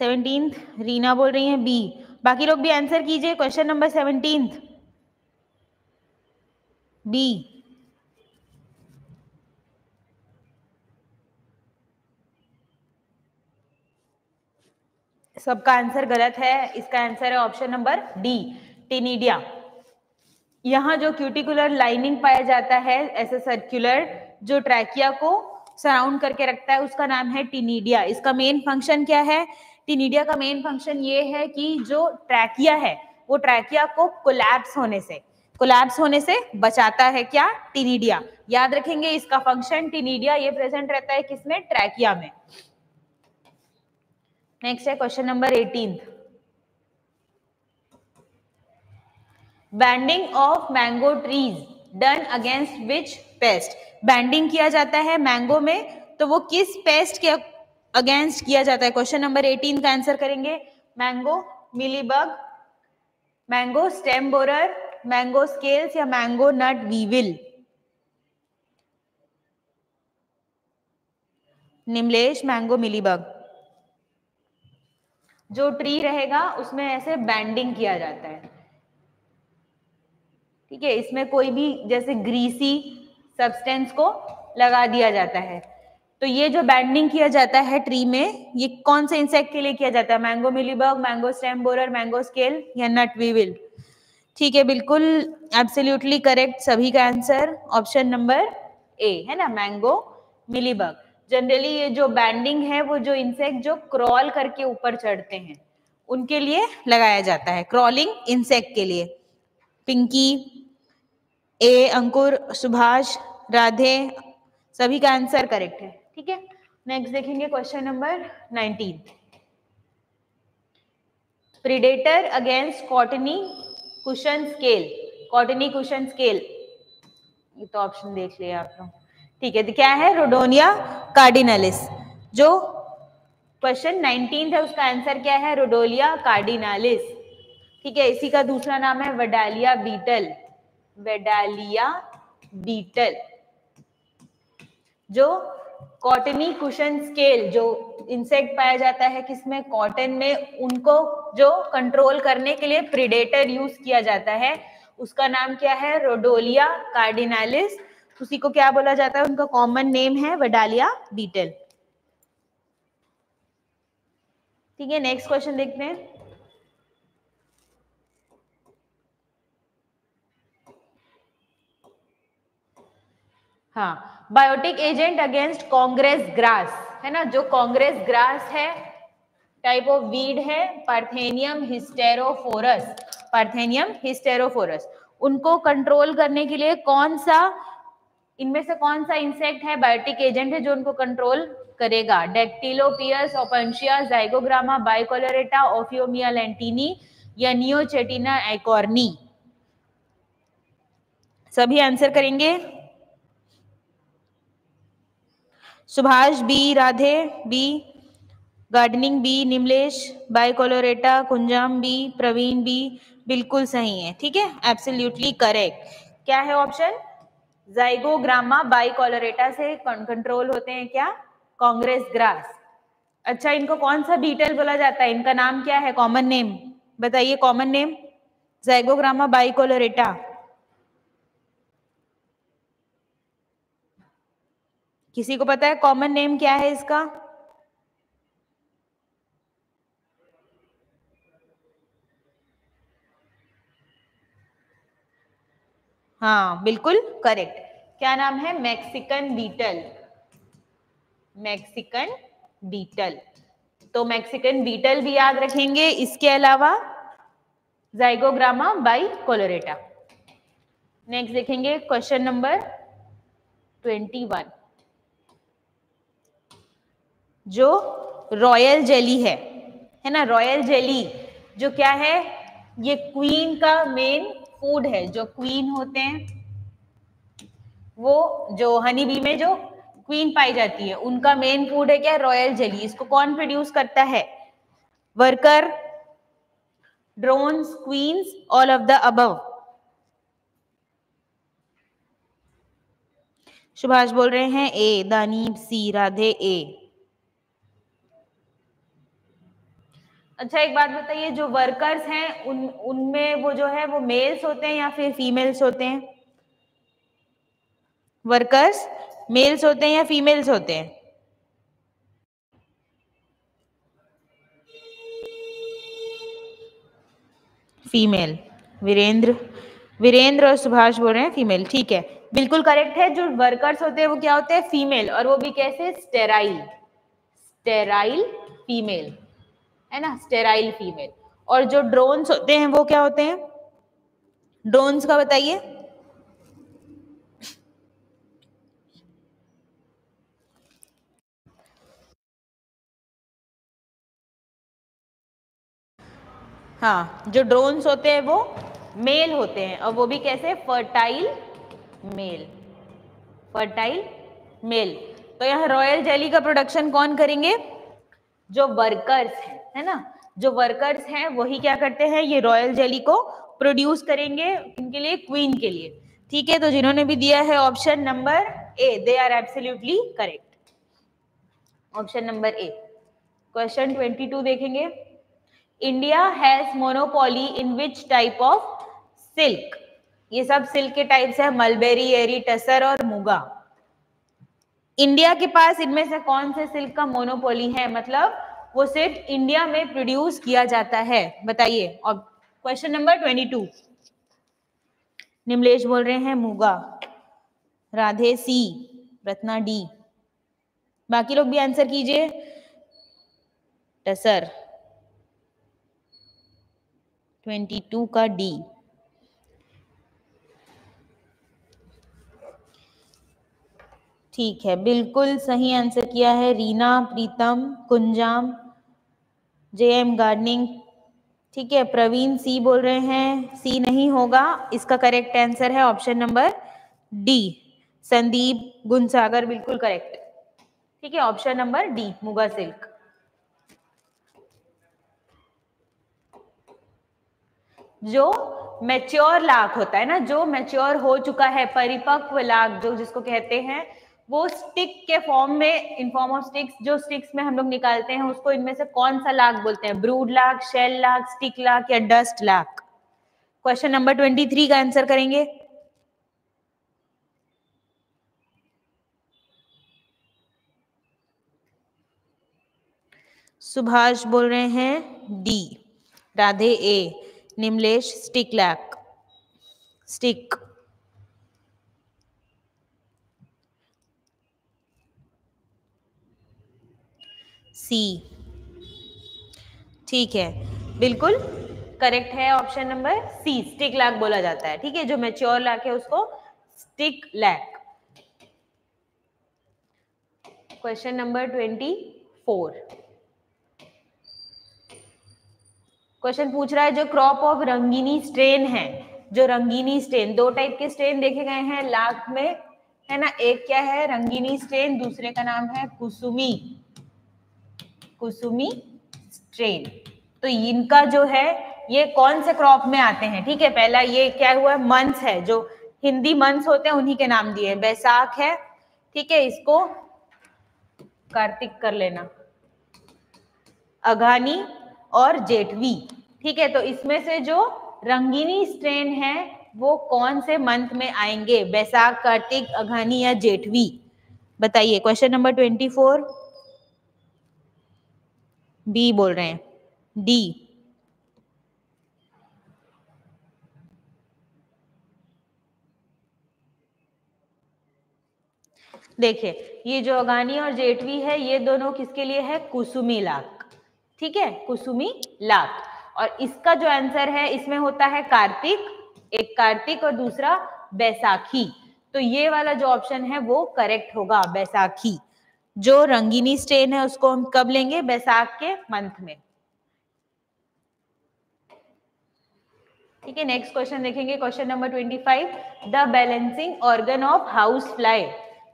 [SPEAKER 1] seventeen Reena बोल रही है बी बाकी लोग भी आंसर कीजिए क्वेश्चन नंबर सेवनटीन बी सबका आंसर गलत है, इसका आंसर है ऑप्शन नंबर डी टिनिडिया यहाँ जो क्यूटिकुलर लाइनिंग पाया जाता है ऐसे सर्कुलर जो ट्रैकिया को सराउंड करके रखता है, उसका नाम है टिनिडिया इसका मेन फ़ंक्शन क्या है? टिनिडिया का मेन फ़ंक्शन ये है कि जो ट्रैकिया है, वो ट्रैकिया को कोलैप्स होने से कोलैप्स होने से बचाता है क्या? टिनिडिया याद रखेंगे इसका फ़ंक्शन टिनिडिया ये प्रेजेंट रहता है किसमें? ट्रैकिया में. नेक्स्ट है question number eighteen banding of mango trees done against which pest banding किया जाता है मैंगो में तो वो किस पेस्ट के अगेंस्ट किया जाता है। क्वेश्चन नंबर एटीन का आंसर करेंगे। Mango mealybug mango stem borer mango scales या mango nut weevil Nimlesh mango mealybug जो ट्री रहेगा, उसमें ऐसे बैंडिंग किया जाता है। ठीक है, इसमें कोई भी जैसे ग्रीसी सब्सटेंस को लगा दिया जाता है। तो ये जो बैंडिंग किया जाता है ट्री में, ये कौन से इंसेक्ट के लिए किया जाता है? Mango mealybug mango stem borer mango scale या नट वीविल ठीक है, बिल्कुल एब्सोल्युटली करेक्ट सभी का आंसर ऑप्शन नंबर ए है ना? मैंगो मिलीबग जनरली ये जो बैंडिंग है, वो जो इंसेक्ट जो क्रॉल करके ऊपर चढ़ते हैं, उनके लिए लगाया जाता है। क्रॉलिंग इंसेक्ट के लिए। पिंकी ए अंकुर, सुभाष, राधे, सभी का आंसर करेक्ट है। ठीक है? नेक्स्ट देखेंगे question number nineteen predator against cottony cushion scale cottony cushion scale ये तो ऑप्शन देख लिया आप लोग। ठीक है तो क्या है? रोडोनिया कार्डिनालिस जो क्वेश्चन नाइनटीन है उसका आंसर क्या है? रोडोलिया कार्डिनालिस ठीक है, इसी का दूसरा नाम है वेडालिया बीटल वेडालिया बीटल जो कॉटनी कुशन स्केल जो इंसेक्ट पाया जाता है किसमें? कॉटन में उनको जो कंट्रोल करने के लिए प्रिडेटर यूज़ किया जाता है। उसका नाम क्या है? रोडोलिया कार्डिनालिस उसी को क्या बोला जाता है? उनका कॉमन नेम है वडालिया बीटल ठीक है नेक्स्ट क्वेश्चन देखते हैं। हाँ biotic agent against Congress grass. है ना, जो कांग्रेस ग्रास है टाइप ऑफ़ वीड है पार्थेनियम हिस्टेरोफोरस पार्थेनियम हिस्टेरोफोरस उनको कंट्रोल करने के लिए कौन सा, इनमें से कौन सा इंसेक्ट है बायोटिक एजेंट है, जो उनको कंट्रोल करेगा? डेक्टिलोपियस ओपेंशिया जाइगोग्रामा बाइकोलोरेटा ओफियोमिया लेंटिनी या नियोचेटिना एकोर्नी सभी आंसर करेंगे? Subhash B Radhe, B gardening, B Nimlesh, bicolorata, Kunjam, B Praveen, B बिल्कुल सही है, ठीक है? एब्सोल्युटली करेक्ट क्या है ऑप्शन जाइगोग्रामा बाई से कंट्रोल होते हैं क्या? कांग्रेस ग्रास अच्छा इनको कौन सा बीटल बोला जाता है? इनका नाम क्या है? कॉमन नेम बताइए common name Zygogramma bicolorata किसी को पता है कॉमन नेम क्या है इसका? हाँ बिल्कुल करेक्ट क्या नाम है? मैक्सिकन बीटल मैक्सिकन बीटल तो मैक्सिकन बीटल भी याद रखेंगे। इसके अलावा जाइगोग्रामा बाई कोलोरेटा नेक्स्ट देखेंगे क्वेश्चन नंबर ट्वेंटी वन जो रॉयल जेली है है ना? रॉयल जेली, जो क्या है? ये क्वीन का मेन फ़ूड है। जो क्वीन होते हैं, वो जो हनी बी में जो क्वीन पाई जाती है, उनका मेन फ़ूड है क्या? Royal jelly. इसको कौन प्रोड्यूस करता है? Worker drones queens all of the above Subhash बोल रहे हैं, ए, दानीब, सी, राधे, ए। अच्छा एक बात बताइए, जो वर्कर्स हैं, उन, उनमें वो जो है, वो मेल्स होते हैं या फिर फीमेल्स होते हैं? वर्कर्स मेल्स होते हैं या फीमेल्स होते हैं? फीमेल वीरेंद्र वीरेंद्र और सुभाष बोल रहे हैं फीमेल ठीक है. बिल्कुल करेक्ट है. जो वर्कर्स होते हैं, वो क्या होते हैं? फीमेल और वो भी कैसे? स्टेराइल स्टेराइल फीमेल है ना स्टेराइल फीमेल और जो ड्रोन्स होते हैं, वो क्या होते हैं? ड्रोन्स का बताइए। हाँ जो ड्रोन्स होते हैं, वो मेल होते हैं। और वो भी कैसे? फर्टाइल मेल फर्टाइल मेल तो यहाँ रॉयल जेली का प्रोडक्शन कौन करेंगे? जो वर्कर्स हैं। है ना? जो वर्कर्स हैं, वही क्या करते हैं? ये रॉयल जेली को प्रोड्यूस करेंगे इनके लिए क्वीन के लिए। ठीक है? तो जिन्होंने भी दिया है option number A they are absolutely correct option number A question 22 देखेंगे। India has monopoly in which type of silk ये सब सिल्क के टाइप्स है मलबेरी एरी टसर और मुगा इंडिया के पास इनमें से कौन से सिल्क का मोनोपोली है? मतलब वो सिर्फ़ इंडिया में प्रोड्यूस किया जाता है। बताइए और question number twenty two Nimlesh बोल रहे हैं, muga. Radhe C, Ratna D. बाकी लोग भी आंसर कीजिए। टसर। ट्वेंटी टू का डी ठीक है, बिल्कुल सही आंसर किया है। Reena, Pritam, Kunjam J M gardening ठीक है, प्रवीण सी बोल रहे हैं सी नहीं होगा, इसका करेक्ट आंसर है option number D Sandeep Gunsagar बिल्कुल करेक्ट ठीक है option number D Muga silk. जो मेच्योर लाख होता है ना, जो मेच्योर हो चुका है, परिपक्व लाख, जो जिसको कहते हैं वो स्टिक के फॉर्म में इन फॉर्म ऑफ़ स्टिक्स जो स्टिक्स में हम लोग निकालते हैं, उसको इनमें से कौन सा लाख बोलते हैं? Brood lakh shell lakh stick lakh या dust lakh? Question number twenty three का आंसर करेंगे। सुभाष बोल रहे हैं D Radhe A Nimlesh stick lac stick C ठीक है। बिल्कुल करेक्ट है option number C stick lac बोला जाता है। ठीक है, जो मेच्योर लैक है उसको stick lac question number twenty four question पूछ रहा है, जो क्रॉप ऑफ़ रंगीनी स्ट्रेन है, जो रंगीनी स्ट्रेन दो टाइप के स्ट्रेन देखे गए हैं। लाख में, है ना, एक क्या है? रंगीनी स्ट्रेन दूसरे का नाम है कुसुमी। कुसुमी स्ट्रेन तो इनका जो है, ये कौन से क्रॉप में आते हैं? ठीक है, पहला ये क्या हुआ? मंथ्स है, जो हिंदी मंथ्स होते हैं, उन्हीं के नाम दिए हैं। बैसाख है, ठीक है, इसको कार्तिक कर लेना। अघानी और जेठवी, ठीक है तो इसमें से जो रंगीनी स्ट्रेन है, वो कौन से मंथ में आएँगे? बैसाख, कार्तिक, अघानी या जेठवी? बताइए question number twenty four B बोल रहे हैं। डी देखिए, ये जो अगानी और जेठवी है, ये दोनों किसके लिए है? कुसुमी लाख। ठीक है? कुसुमी लाख। और इसका जो आंसर है, इसमें होता है कार्तिक, एक कार्तिक और दूसरा बैसाखी। तो ये वाला जो ऑप्शन है, वो करेक्ट होगा, बैसाखी। जो रंगीनी स्टेन है, उसको हम कब लेंगे? बैसाख के मंथ में। ठीक है नेक्स्ट क्वेश्चन देखेंगे। Question number twenty five the balancing organ of house fly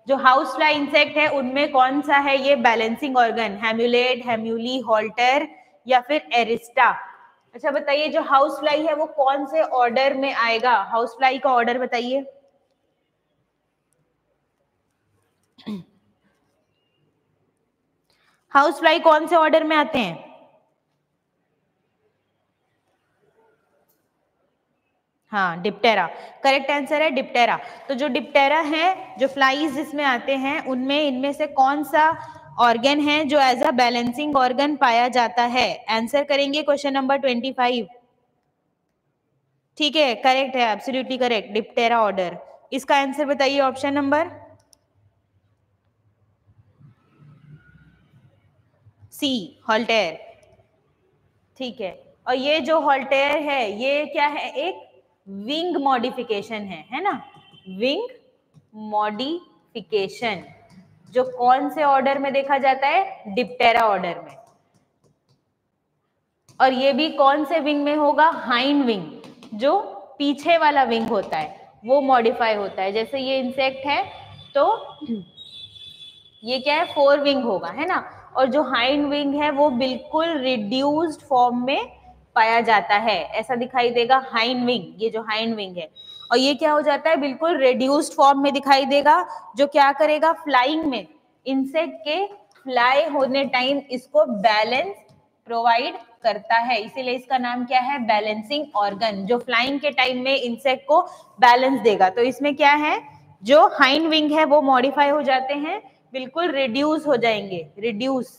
[SPEAKER 1] जो हाउस फ्लाई इंसेक्ट है, उनमें कौन सा है ये balancing organ hamulate hamuli halter या फिर एरिस्टा अच्छा बताइए, जो हाउस फ्लाई है, वो कौन से ऑर्डर में आएगा? हाउस फ्लाई का ऑर्डर बताइए। हाउस फ्लाई कौन से ऑर्डर में आते हैं? हाँ डिप्टेरा। करेक्ट आंसर है डिप्टेरा। तो जो डिप्टेरा है, जो फ्लाइज जिसमें आते हैं, उनमें, इनमें से कौन सा ऑर्गन है जो एज अ बैलेंसिंग ऑर्गन पाया जाता है? आंसर करेंगे क्वेश्चन नंबर ट्वेंटी फाइव ठीक है करेक्ट है एब्सोल्युटली करेक्ट डिप्टेरा ऑर्डर इसका आंसर बताइए ऑप्शन नंबर सी हॉल्टेयर ठीक है। और ये जो हॉल्टेयर है, ये क्या है? एक विंग मॉडिफिकेशन है है ना? विंग मॉडिफिकेशन, जो कौन से ऑर्डर में देखा जाता है? डिप्टेरा ऑर्डर में। और ये भी कौन से विंग में होगा? हाइंड विंग, जो पीछे वाला विंग होता है, वो मॉडिफाई होता है। जैसे ये इंसेक्ट है तो ये क्या है? फोर विंग होगा, है ना? और जो हाइंड विंग है, वो बिल्कुल रिड्यूस्ड फॉर्म में पाया जाता है। ऐसा दिखाई देगा हाइंड विंग ये जो हाइंड विंग है। और ये क्या हो जाता है? बिल्कुल रिड्यूस्ड फॉर्म में दिखाई देगा, जो क्या करेगा? फ्लाइंग में। इंसेक्ट के फ्लाई होने टाइम इसको बैलेंस प्रोवाइड करता है। इसीलिए इसका नाम क्या है? बैलेंसिंग ऑर्गन जो फ्लाइंग के टाइम में इंसेक्ट को बैलेंस देगा। तो इसमें क्या है? जो हाइंड विंग है, वो मॉडिफाई हो जाते हैं। बिल्कुल रिड्यूस हो जाएँगे रिड्यूस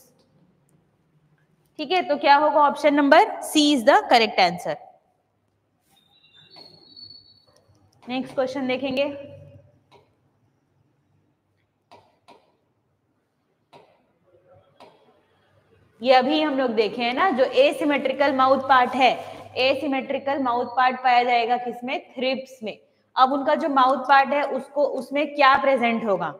[SPEAKER 1] ठीक है तो क्या होगा option number C is the correct answer next question देखेंगे. ये अभी हम लोग देखे हैं ना, जो एसिमेट्रिकल माउथ पार्ट है एसिमेट्रिकल माउथ पार्ट पाया जाएगा किसमें? थ्रिप्स में. अब उनका जो माउथ पार्ट है, उसको, उसमें क्या प्रेजेंट होगा?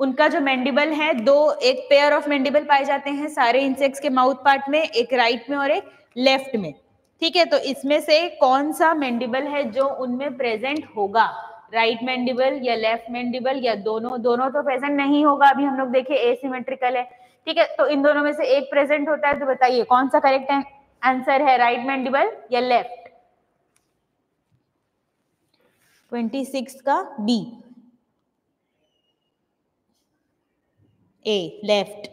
[SPEAKER 1] उनका जो मैंडिबल है, दो, एक पेयर ऑफ़ मैंडिबल पाए जाते हैं सारे इंसेक्ट्स के माउथ पार्ट में, एक राइट में और एक लेफ़्ट में। ठीक है तो इसमें से कौन सा मैंडिबल है जो उनमें प्रेजेंट होगा? राइट मैंडिबल या लेफ़्ट मैंडिबल या दोनों? दोनों तो प्रेजेंट नहीं होगा, अभी हम लोग देखे एसिमेट्रिकल है। ठीक है तो इन दोनों में से एक प्रेजेंट होता है तो बताइए, कौन सा करेक्ट आंसर है राइट मैंडिबल या लेफ़्ट 26 का बी ए लेफ़्ट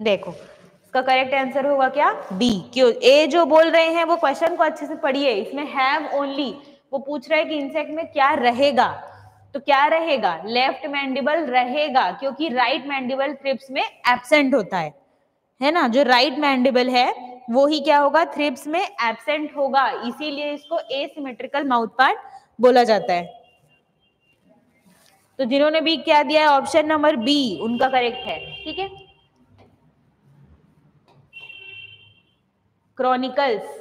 [SPEAKER 1] देखो, इसका करेक्ट आंसर होगा क्या? बी क्यों? ए जो बोल रहे हैं, वो क्वेश्चन को अच्छे से पढ़िए। इसमें हैव ओनली वो पूछ रहा है कि इंसेक्ट में क्या रहेगा। तो क्या रहेगा? लेफ़्ट मैंडिबल रहेगा, क्योंकि राइट मैंडिबल थ्रिप्स में एबसेंट होता है। है ना? जो राइट मैंडिबल है वो ही क्या होगा? थ्रिप्स में एबसेंट होगा। इसीलिए इसको एसिमेट्रिकल माउथ पार्ट बोला जाता है। तो जिन्होंने भी क्या दिया है? ऑप्शन नंबर बी उनका करेक्ट है। ठीक है? क्रॉनिकल्स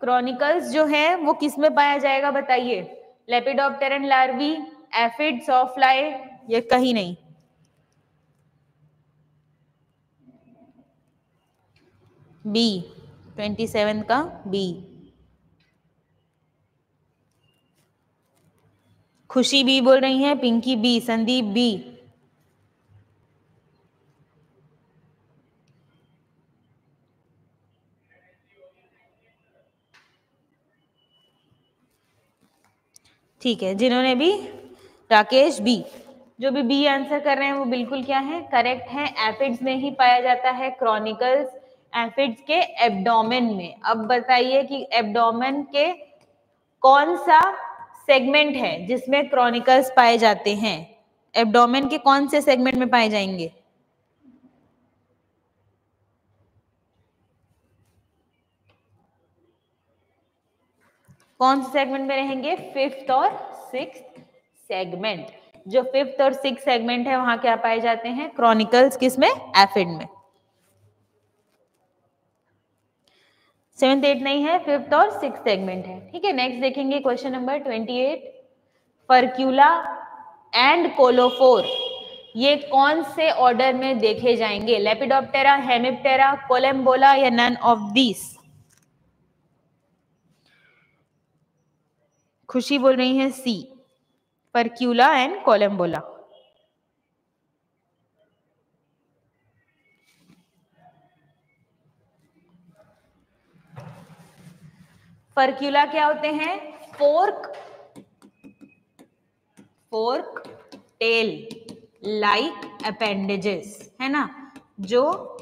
[SPEAKER 1] क्रॉनिकल्स जो है, वो किसमें पाया जाएगा? बताइए। लेपिडोप्टेरन लार्वी एफिड सॉफ्लाई ये कहीं नहीं? बी ट्वेंटी सेवन का बी खुशी बी बोल रही है, पिंकी बी संदीप बी ठीक है, जिन्होंने भी राकेश बी जो भी बी आंसर कर रहे हैं, वो बिल्कुल क्या है करेक्ट है एफिड्स में ही पाया जाता है क्रॉनिकल्स एफिड्स के एब्डोमेन में। अब बताइए कि एब्डोमेन के कौन सा सेगमेंट है जिसमें क्रॉनिकल्स पाए जाते हैं? एब्डोमेन के कौन से सेगमेंट में पाए जाएँगे? कौन से सेगमेंट में रहेंगे? फिफ्थ और सिक्स सेगमेंट। जो फिफ्थ और सिक्स सेगमेंट है, वहाँ क्या पाए जाते हैं? क्रॉनिकल्स किसमें? एफिड में। सेवेंथ एट नहीं है, फिफ्थ और सिक्स सेगमेंट है। ठीक है नेक्स्ट देखेंगे question number twenty eight furcula and collophore, ये कौन से ऑर्डर में देखे जाएँगे? लेपिडोप्टेरा हेमिप्टेरा कोलेम्बोला या नन ऑफ़ दीस खुशी बोल रही है सी परक्यूला एंड कोलम्बोला। फर्क्यूला क्या होते हैं? Fork fork, tail, like appendages, है ना? जो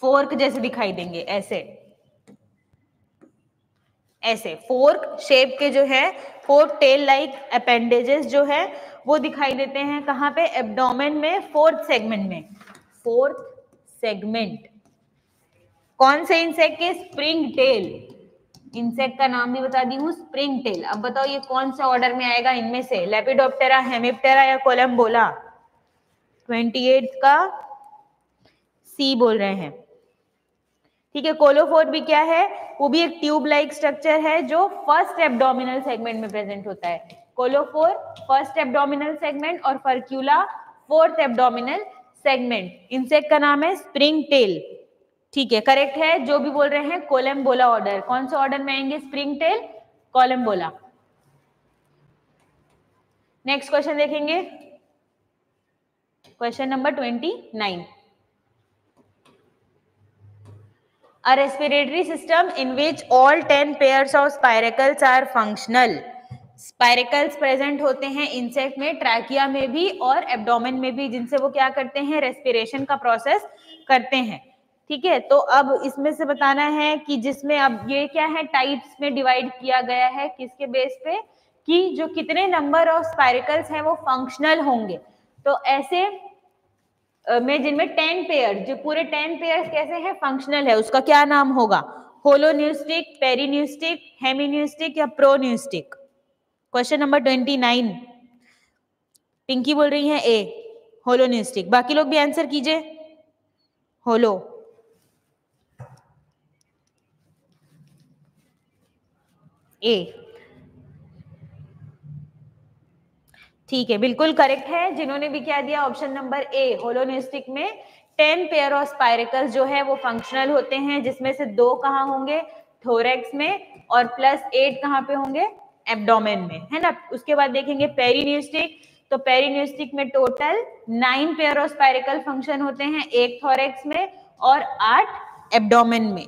[SPEAKER 1] फोर्क जैसे दिखाई देंगे, ऐसे। ऐसे, फोर्क शेप के जो है, फोर्क, टेल, लाइक अपेंडेजेस जो है, वो दिखाई देते हैं कहाँ पे? एब्डोमेन में फोर्थ सेगमेंट में। Fourth segment. कौन से इंसेक्ट के स्प्रिंग टेल इंसेक्ट का नाम भी बता दी हूँ स्प्रिंग टेल अब बताओ ये कौन से ऑर्डर में आएगा इनमें से? लेपिडोप्टेरा हेमिप्टेरा या कोलम्बोला ट्वेंटी एट का सी बोल रहे हैं। ठीक है कोलोफोर भी क्या है? वो भी एक ट्यूब लाइक स्ट्रक्चर है जो फ़र्स्ट एब्डोमिनल सेगमेंट में प्रेजेंट होता है। कोलोफोर फ़र्स्ट एब्डोमिनल सेगमेंट और furcula fourth abdominal segment insect का नाम है स्प्रिंग टेल ठीक है करेक्ट है, जो भी बोल रहे हैं कोलम्बोला ऑर्डर कौन सा ऑर्डर में आएँगे? Spring tail Collembola next question देखेंगे. Question number twenty nine a respiratory system in which all 10 pairs of spiracles are functional. Spiracles present होते हैं इंसेक्ट में ट्रैकिया में भी और एब्डोमेन में भी, जिनसे वो क्या करते हैं? रेस्पिरेशन का प्रोसेस करते हैं। ठीक है? तो अब इसमें से बताना है कि जिसमें अब ये क्या है? टाइप्स में डिवाइड किया गया है किसके बेस पे? कि जो कितने नंबर ऑफ़ स्पाइरिकल्स हैं वो फंक्शनल होंगे। तो ऐसे में जिनमें टेन पेयर जो पूरे टेन पेयर कैसे हैं? फंक्शनल है। उसका क्या नाम होगा? होलोन्यूस्टिक पेरीन्यूस्टिक हेमीन्यूस्टिक या propneustic question number twenty nine Pinky बोल रही है ए होलोन्यूस्टिक बाकी लोग भी आंसर कीजिए। होलो ए ठीक है, बिल्कुल करेक्ट है। जिन्होंने भी क्या दिया ऑप्शन नंबर ए होलोनिस्टिक में टेन पेयर ऑफ़ स्पाइरिकल्स जो है, वो फंक्शनल होते हैं, जिसमें से दो कहाँ होंगे? थोरेक्स में और प्लस एट कहाँ पे होंगे? एब्डोमेन में, है ना? उसके बाद देखेंगे पेरीन्यूस्टिक तो पेरीन्यूस्टिक में total nine pair of spiracle function होते हैं, एक थोरेक्स में और आठ एब्डोमेन में।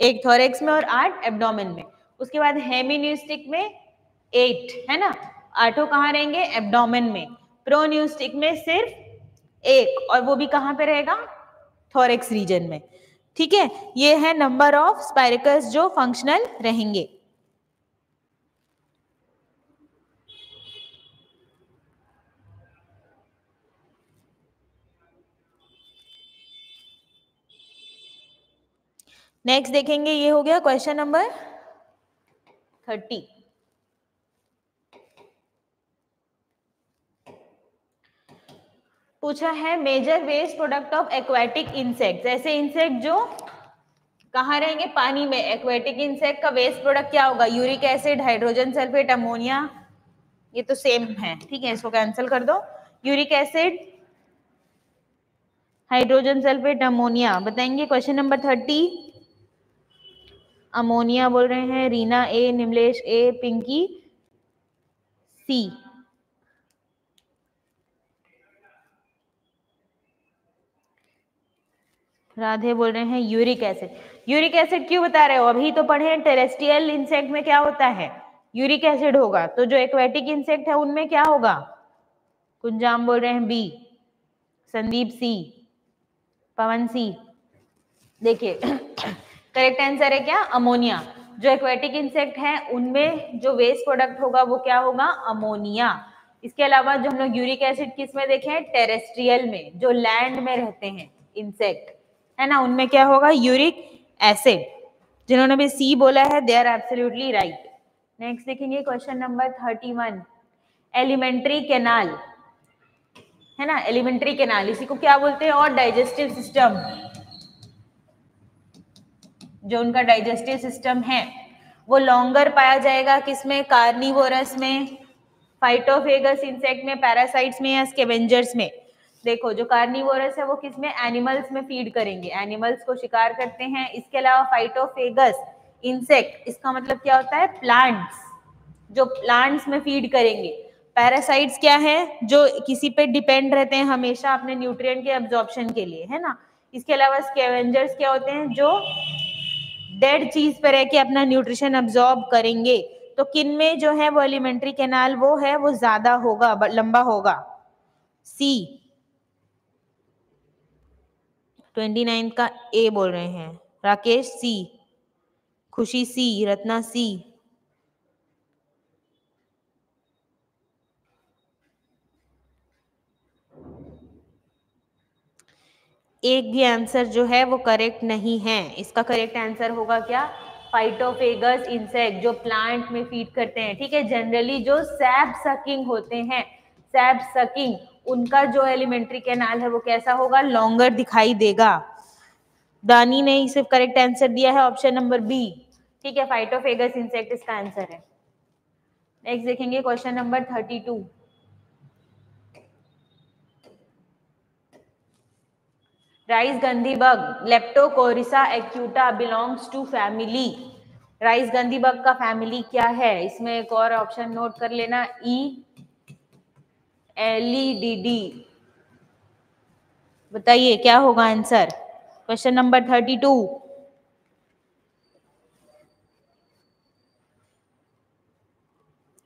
[SPEAKER 1] एक थोरेक्स में और आठ एब्डोमेन में। उसके बाद हेमिन्यूस्टिक में एट है ना? आठों कहाँ रहेंगे? एब्डोमेन में। प्रोन्यूस्टिक में सिर्फ़ एक, और वो भी कहाँ पे रहेगा? थोरेक्स रीजन में। ठीक है? ये है नंबर ऑफ़ स्पाइरिकल्स जो फंक्शनल रहेंगे। नेक्स्ट देखेंगे, ये हो गया क्वेश्चन नंबर थर्टी। पूछा है major waste product of aquatic insect ऐसे इंसेक्ट जो कहाँ रहेंगे? पानी में। एक्वेटिक इंसेक्ट का वेस्ट प्रोडक्ट क्या होगा? Uric acid hydrogen sulphate ammonia ये तो सेम है। ठीक है, इसको कैंसिल कर दो। Uric acid hydrogen sulphate ammonia बताएँगे क्वेश्चन नंबर थर्टी अमोनिया बोल रहे हैं, रीना ए, निमलेश ए, पिंकी सी। राधे बोल रहे हैं, यूरिक एसिड। यूरिक एसिड क्यों बता रहे हो? अभी तो पढ़े हैं, टेरेस्ट्रियल इंसेक्ट में क्या होता है? यूरिक एसिड होगा तो जो एक्वेटिक इंसेक्ट है, उनमें क्या होगा? कुंजाम बोल रहे हैं, बी। संदीप सी। पवन सी। देखिए करेक्ट आंसर है क्या? अमोनिया जो एक्वेटिक इंसेक्ट है, उनमें जो वेस्ट प्रोडक्ट होगा, वो क्या होगा? अमोनिया इसके अलावा जो हम लोग यूरिक एसिड किसमें देखे टेरेस्ट्रियल में, जो लैंड में रहते हैं इंसेक्ट है ना? उनमें क्या होगा? यूरिक एसिड जिन्होंने भी सी बोला है they are absolutely right next देखेंगे question number thirty one alimentary canal है ना? एलिमेंट्री कैनाल इसी को क्या बोलते हैं? और डाइजेस्टिव सिस्टम जो उनका डाइजेस्टिव सिस्टम है, वो लॉन्गर पाया जाएगा किसमें? कार्निवोरस में फाइटोफेगस इंसेक्ट में पैरासाइट्स में या स्केवेंजर्स में। देखो, जो कार्निवोरस है, वो किसमें एनिमल्स में फ़ीड करेंगे। एनिमल्स को शिकार करते हैं। इसके अलावा फाइटोफेगस इंसेक्ट इसका मतलब क्या होता है? प्लांट्स जो प्लांट्स में फ़ीड करेंगे। पैरासाइट्स क्या है? जो किसी पे डिपेंड रहते हैं हमेशा अपने न्यूट्रिएंट के एब्जॉर्प्शन के लिए, है ना? इसके अलावा स्केवेंजर्स क्या होते हैं? जो डेड चीज़ पर रह के अपना न्यूट्रिशन अब्जॉर्ब करेंगे तो किन में जो है वो एलिमेंट्री कैनाल वो है, वो ज़्यादा होगा लंबा होगा। सी ट्वेंटी नाइन का ए बोल रहे हैं। राकेश सी खुशी सी रत्ना सी एक भी आंसर जो है वो करेक्ट नहीं है। इसका करेक्ट आंसर होगा क्या? फाइटोफेगस इंसेक्ट जो प्लांट में फ़ीड करते हैं, ठीक है? जनरली जो सैप सकिंग होते हैं सैप सकिंग उनका जो एलिमेंट्री कैनाल है वो कैसा होगा? लॉन्गर दिखाई देगा। दानी ने इसे करेक्ट आंसर दिया है ऑप्शन नंबर बी ठीक है फाइटोफेगस इंसेक्ट इसका आंसर है। नेक्स्ट देखेंगे question number thirty two rice gandhi bug Leptocorisa acuta belongs to family rice gandhi bug का फैमिली क्या है? इसमें एक और ऑप्शन नोट कर लेना E L E D D बताइए, क्या होगा answer question number thirty two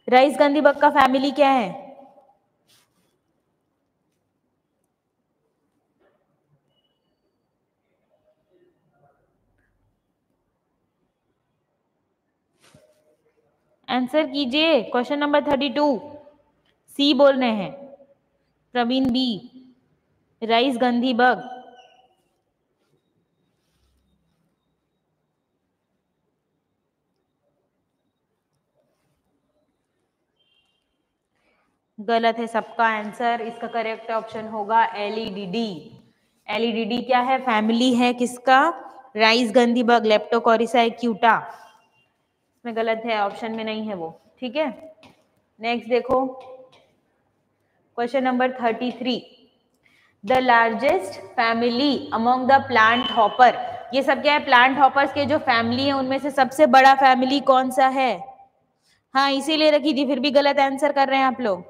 [SPEAKER 1] rice gandhi bug का फैमिली क्या है? आंसर कीजिए। Question number thirty two C बोल रहे हैं। Praveen B rice gandhi bug गलत है सबका आंसर इसका करेक्ट ऑप्शन होगा एलईडीडी एलईडीडी क्या है? फैमिली है किसका? Rice gandhi bug Leptocorisa acuta इसमें गलत है ऑप्शन में नहीं है वो, ठीक है? नेक्स्ट देखो। Question number thirty three the largest family among the plant hopper ये सब क्या है? प्लांट हॉपर्स के जो फैमिली है, उनमें से सबसे बड़ा फैमिली कौन सा है? हाँ इसीलिए रखी थी, फिर भी गलत आंसर कर रहे हैं आप लोग।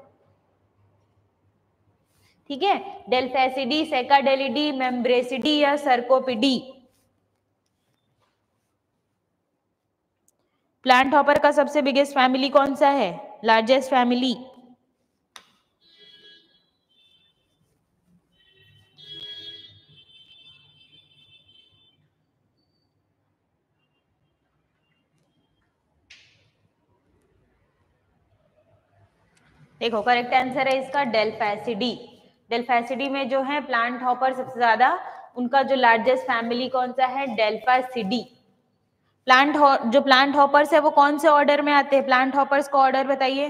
[SPEAKER 1] ठीक है? डेल्फेसिडी सेकाडेलिडी मेम्ब्रेसिडी या सर्कोपिडी प्लांट हॉपर का सबसे बिगेस्ट फैमिली कौन सा है? लार्जेस्ट फैमिली देखो करेक्ट आंसर है इसका डेल्फेसिडी डेल्फेसिडी में जो है प्लांट हॉपर सबसे ज़्यादा, उनका जो लार्जेस्ट फैमिली कौन सा है? डेल्फासिडी प्लांट जो प्लांट हॉपर्स है, वो कौन से ऑर्डर में आते हैं? प्लांट हॉपर्स का ऑर्डर बताइए।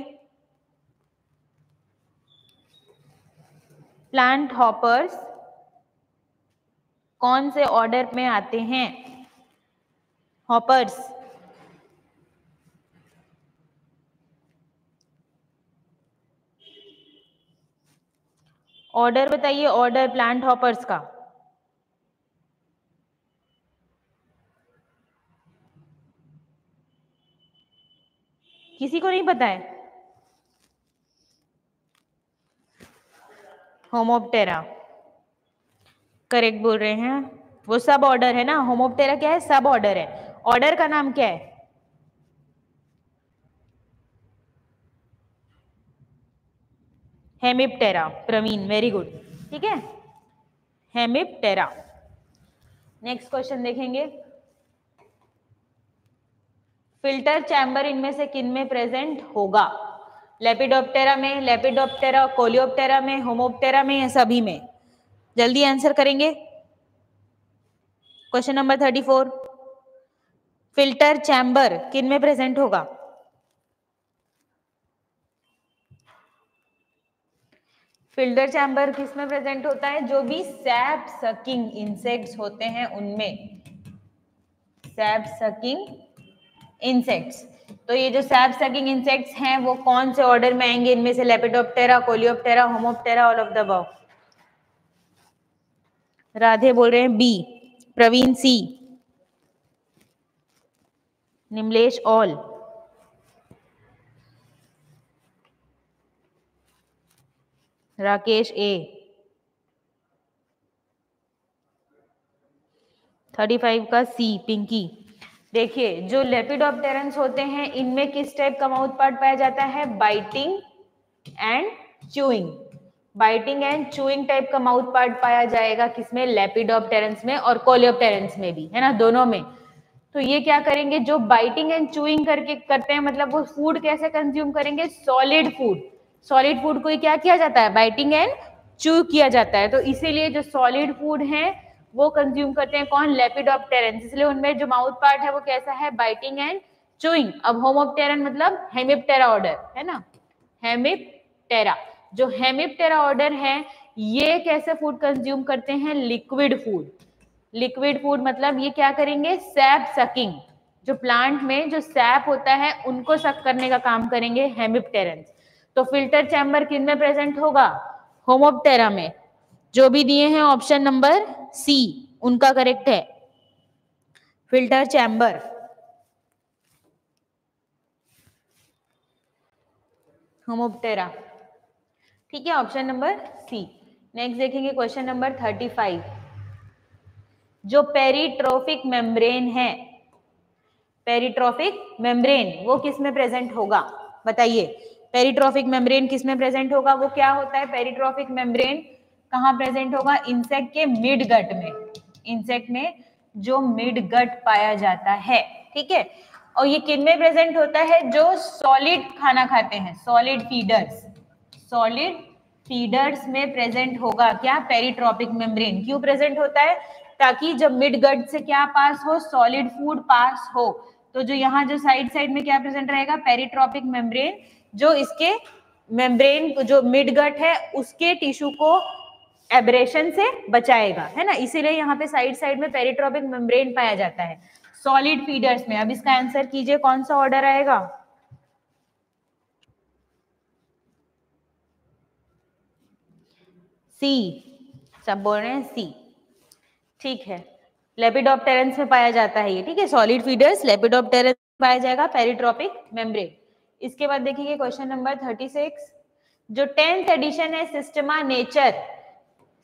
[SPEAKER 1] प्लांट हॉपर्स कौन से ऑर्डर में आते हैं? हॉपर्स ऑर्डर बताइए ऑर्डर प्लांट हॉपर्स का। किसी को नहीं पता है? होमोप्टेरा करेक्ट बोल रहे हैं। वो सब ऑर्डर है ना? होमोप्टेरा क्या है? सब ऑर्डर है। ऑर्डर का नाम क्या है? हेमिप्टेरा प्रवीण वेरी गुड ठीक है? हेमिप्टेरा नेक्स्ट क्वेश्चन देखेंगे। फ़िल्टर चैम्बर इनमें से किन में प्रेजेंट होगा? लेपिडोप्टेरा में लेपिडोप्टेरा कोलियोप्टेरा में होमोप्टेरा में, या सभी में? जल्दी आंसर करेंगे। Question number thirty four filter chamber किन में प्रेजेंट होगा? फ़िल्टर चैम्बर किसमें प्रेजेंट होता है? जो भी सैप सकिंग इंसेक्ट्स होते हैं उनमें। सैप सकिंग इंसेक्ट्स तो ये जो सैप सकिंग इंसेक्ट्स हैं, वो कौन से ऑर्डर में आएँगे? इनमें से Lepidoptera Coleoptera Homoptera all of the above Radhe बोल रहे हैं B Praveen C Nimlesh all Rakesh A thirty five का सी पिंकी. देखिए, जो लेपिडोप्टेरन्स होते हैं, इनमें किस टाइप का माउथ पार्ट पाया जाता है? Biting and chewing biting and chewing type का माउथ पार्ट पाया जाएगा किसमें? लेपिडोप्टेरन्स में और कोलियोप्टेरन्स में भी, है ना? दोनों में। तो ये क्या करेंगे? जो बाइटिंग एंड चूइंग करके करते हैं मतलब वो फ़ूड कैसे कंज्यूम करेंगे? सॉलिड फ़ूड सॉलिड फ़ूड को क्या किया जाता है? बाइटिंग एंड चू किया जाता है। तो इसीलिए जो सॉलिड फ़ूड है वो कंज्यूम करते हैं कौन? लेपिडोप्टेरन इसलिए उनमें जो माउथ पार्ट है वो कैसा है? बाइटिंग एंड चूइंग अब होमोप्टेरन मतलब हेमिप्टेरा ऑर्डर है ना? हेमिप्टेरा जो हेमिप्टेरा ऑर्डर है, ये कैसे फ़ूड कंज्यूम करते हैं? लिक्विड फ़ूड लिक्विड फ़ूड मतलब ये क्या करेंगे? सैप सकिंग जो प्लांट में जो सैप होता है, उनको सक करने का काम करेंगे हेमिप्टेरन तो फ़िल्टर चैम्बर किन में प्रेजेंट होगा? होमोप्टेरा में. जो भी दिए हैं ऑप्शन नंबर सी उनका करेक्ट है। फ़िल्टर चैम्बर होमोप्टेरा ठीक है ऑप्शन नंबर सी नेक्स्ट देखेंगे क्वेश्चन नंबर थर्टी फाइव जो पेरीट्रोफिक मेम्ब्रेन है पेरीट्रोफिक मेम्ब्रेन वो किसमें प्रेजेंट होगा? बताइए। पेरीट्रोफिक मेम्ब्रेन किसमें प्रेजेंट होगा? वो क्या होता है? पेरीट्रोफिक मेम्ब्रेन कहाँ प्रेजेंट होगा? इंसेक्ट के मिड गट में। इंसेक्ट में जो मिड गट पाया जाता है, ठीक है? और ये किन में प्रेजेंट होता है? जो सॉलिड खाना खाते हैं सॉलिड फीडर्स सॉलिड फीडर्स में प्रेजेंट होगा क्या? पेरीट्रोपिक मेम्ब्रेन क्यों प्रेजेंट होता है? ताकि जब मिड गट से क्या पास हो? सॉलिड फ़ूड पास हो। तो जो यहाँ जो साइड साइड में क्या प्रेजेंट रहेगा? पेरीट्रोपिक मेम्ब्रेन जो इसके मेम्ब्रेन जो मिड गट है, उसके टिश्यू को एब्रेशन से बचाएगा, है ना? इसीलिए यहाँ पे साइड साइड में पेरीट्रोपिक मेम्ब्रेन पाया जाता है। सॉलिड फीडर्स में। अब इसका आंसर कीजिए, कौन सा ऑर्डर आएगा? सी सब बोल रहे हैं सी ठीक है। लेपिडोप्टेरेंस में पाया जाता है ये, ठीक है? सॉलिड फीडर्स लेपिडोप्टेरेंस पाया जाएगा पेरिट्रोपिक मेम्ब्रेन इसके बाद देखिए क्वेश्चन नंबर थर्टी सिक्स जो टेंथ एडिशन है सिस्टमा नेचर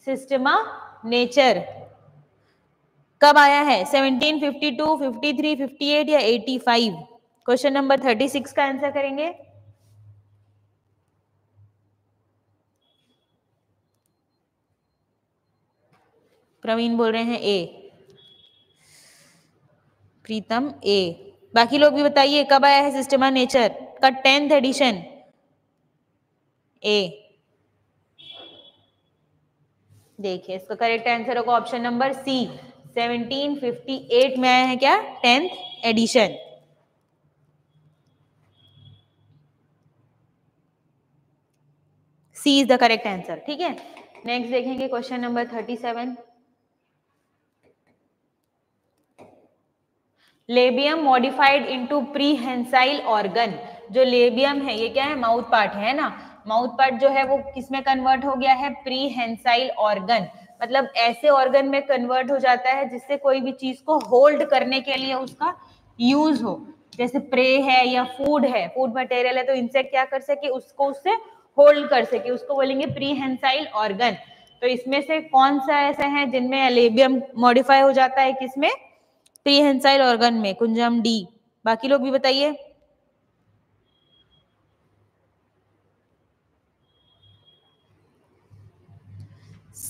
[SPEAKER 1] सिस्टमा नेचर। कब आया है? 1752, 53, 58 या 85? क्वेश्चन नंबर 36 का आंसर करेंगे। प्रवीण बोल रहे हैं ए प्रीतम ए बाकी लोग भी बताइए कब आया है सिस्टमा नेचर? का टेंथ एडिशन। ए देखिए, इसका करेक्ट आंसर होगा ऑप्शन नंबर सी 1758 में आया है क्या? Tenth edition C is the correct answer ठीक है? नेक्स्ट देखेंगे question number 37 labium modified into prehensile organ जो लेबियम है, ये क्या है? माउथ पार्ट है ना? माउथ पार्ट जो है वो किसमें कन्वर्ट हो गया है? प्रीहेंसाइल ऑर्गन मतलब ऐसे ऑर्गन में कन्वर्ट हो जाता है जिससे कोई भी चीज़ को होल्ड करने के लिए उसका यूज़ हो। जैसे प्रे है या फ़ूड है फ़ूड मटेरियल है तो इंसेक्ट क्या कर सके? उसको उससे होल्ड कर सके। उसको बोलेंगे प्रीहेंसाइल ऑर्गन तो इसमें से कौन सा ऐसा है जिनमें एलेबियम मॉडिफाई हो जाता है? किसमें? प्रीहेंसाइल ऑर्गन में, कुंजम डी। बाकी लोग भी बताइए।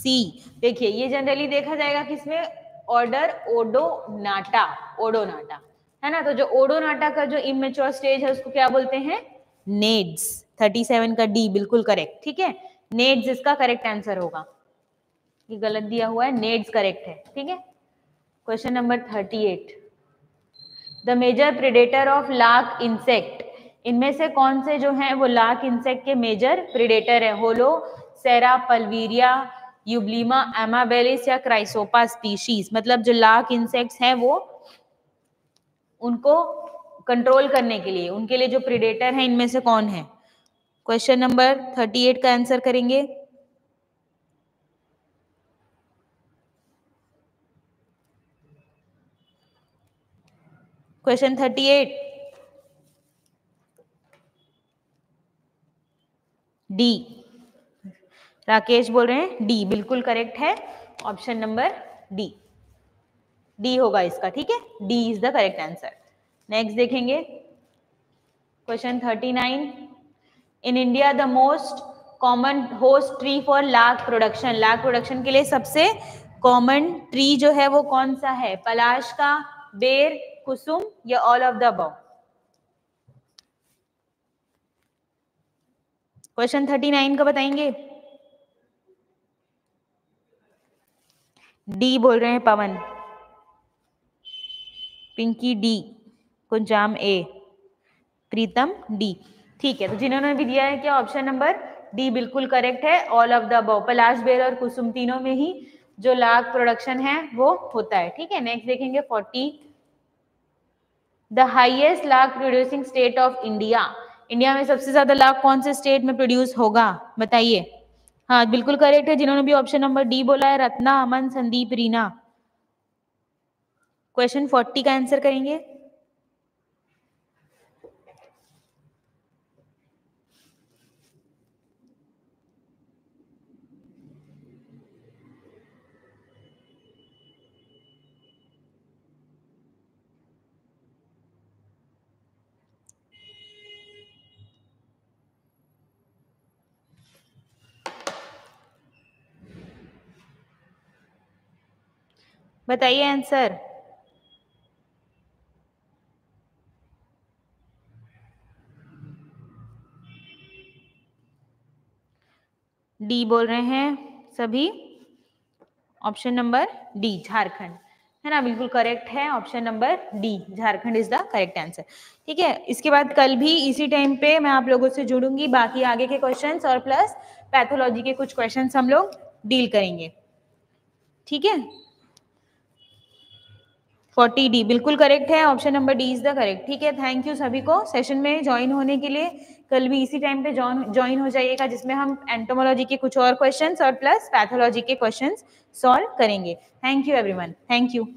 [SPEAKER 1] सी। देखिए, ये जनरली देखा जाएगा किसमें? Order Odonata Odonata. है ना? तो जो ओडोनाटा का जो इमेच्योर स्टेज है, उसको क्या बोलते हैं? नेड्स 37 का डी बिल्कुल करेक्ट ठीक है? नेड्स इसका करेक्ट आंसर होगा। ये गलत दिया हुआ है नेड्स करेक्ट है, ठीक है? Question number 38 the major predator of lac insect इनमें से कौन से जो हैं, वो लाक इंसेक्ट के मेजर प्रिडेटर है? होलो सेरा पलवीरिया यूब्लीमा एमाबेलिस या क्राइसोपा स्पीशीज मतलब जो लाक इंसेक्ट्स हैं वो, उनको कंट्रोल करने के लिए, उनके लिए जो प्रिडेटर हैं, इनमें से कौन है? क्वेश्चन नंबर थर्टी एट का आंसर करेंगे। Question thirty eight D Rakesh बोल रहे हैं डी बिल्कुल करेक्ट है। ऑप्शन नंबर डी डी होगा इसका, ठीक है? D is the correct answer next देखेंगे। Question thirty nine in India the most common host tree for lac production lac production के लिए सबसे कॉमन ट्री जो है वो कौन सा है? पलाश का, बेर, कुसुम या all of the above question thirty nine का बताएँगे। डी बोल रहे हैं Pawan. Pinky D Kunjam A Pritam D ठीक है तो जिन्होंने भी दिया है क्या ऑप्शन नंबर डी बिल्कुल करेक्ट है। ऑल ऑफ़ द अबव पलाश बेल और कुसुम तीनों में ही जो लाख प्रोडक्शन है, वो होता है। ठीक है नेक्स्ट देखेंगे forty the highest lac producing state of India India में सबसे ज़्यादा लाख कौन से स्टेट में प्रोड्यूस होगा? बताइए। हाँ बिल्कुल करेक्ट है, जिन्होंने भी ऑप्शन नंबर डी बोला है, रत्ना, अमन, संदीप, रीना। क्वेश्चन फोर्टी का आंसर करेंगे। बताइए आंसर। डी बोल रहे हैं सभी। Option number D, Jharkhand. है ना, बिल्कुल करेक्ट है। Option number D, Jharkhand is the correct answer ठीक है, इसके बाद कल भी इसी टाइम पे मैं आप लोगों से जुड़ूँगी। बाकी आगे के क्वेश्चंस और प्लस पैथोलॉजी के कुछ क्वेश्चंस हम लोग डील करेंगे। ठीक है? फोर्टी डी, बिल्कुल करेक्ट है option number D is the correct ठीक है? थैंक यू सभी को सेशन में ज्वाइन होने के लिए। कल भी इसी टाइम पे ज्वाइन हो जाइएगा, जिसमें हम एंटोमोलॉजी के कुछ और क्वेश्चंस और प्लस पैथोलॉजी के क्वेश्चंस सॉल्व करेंगे। Thank you everyone thank you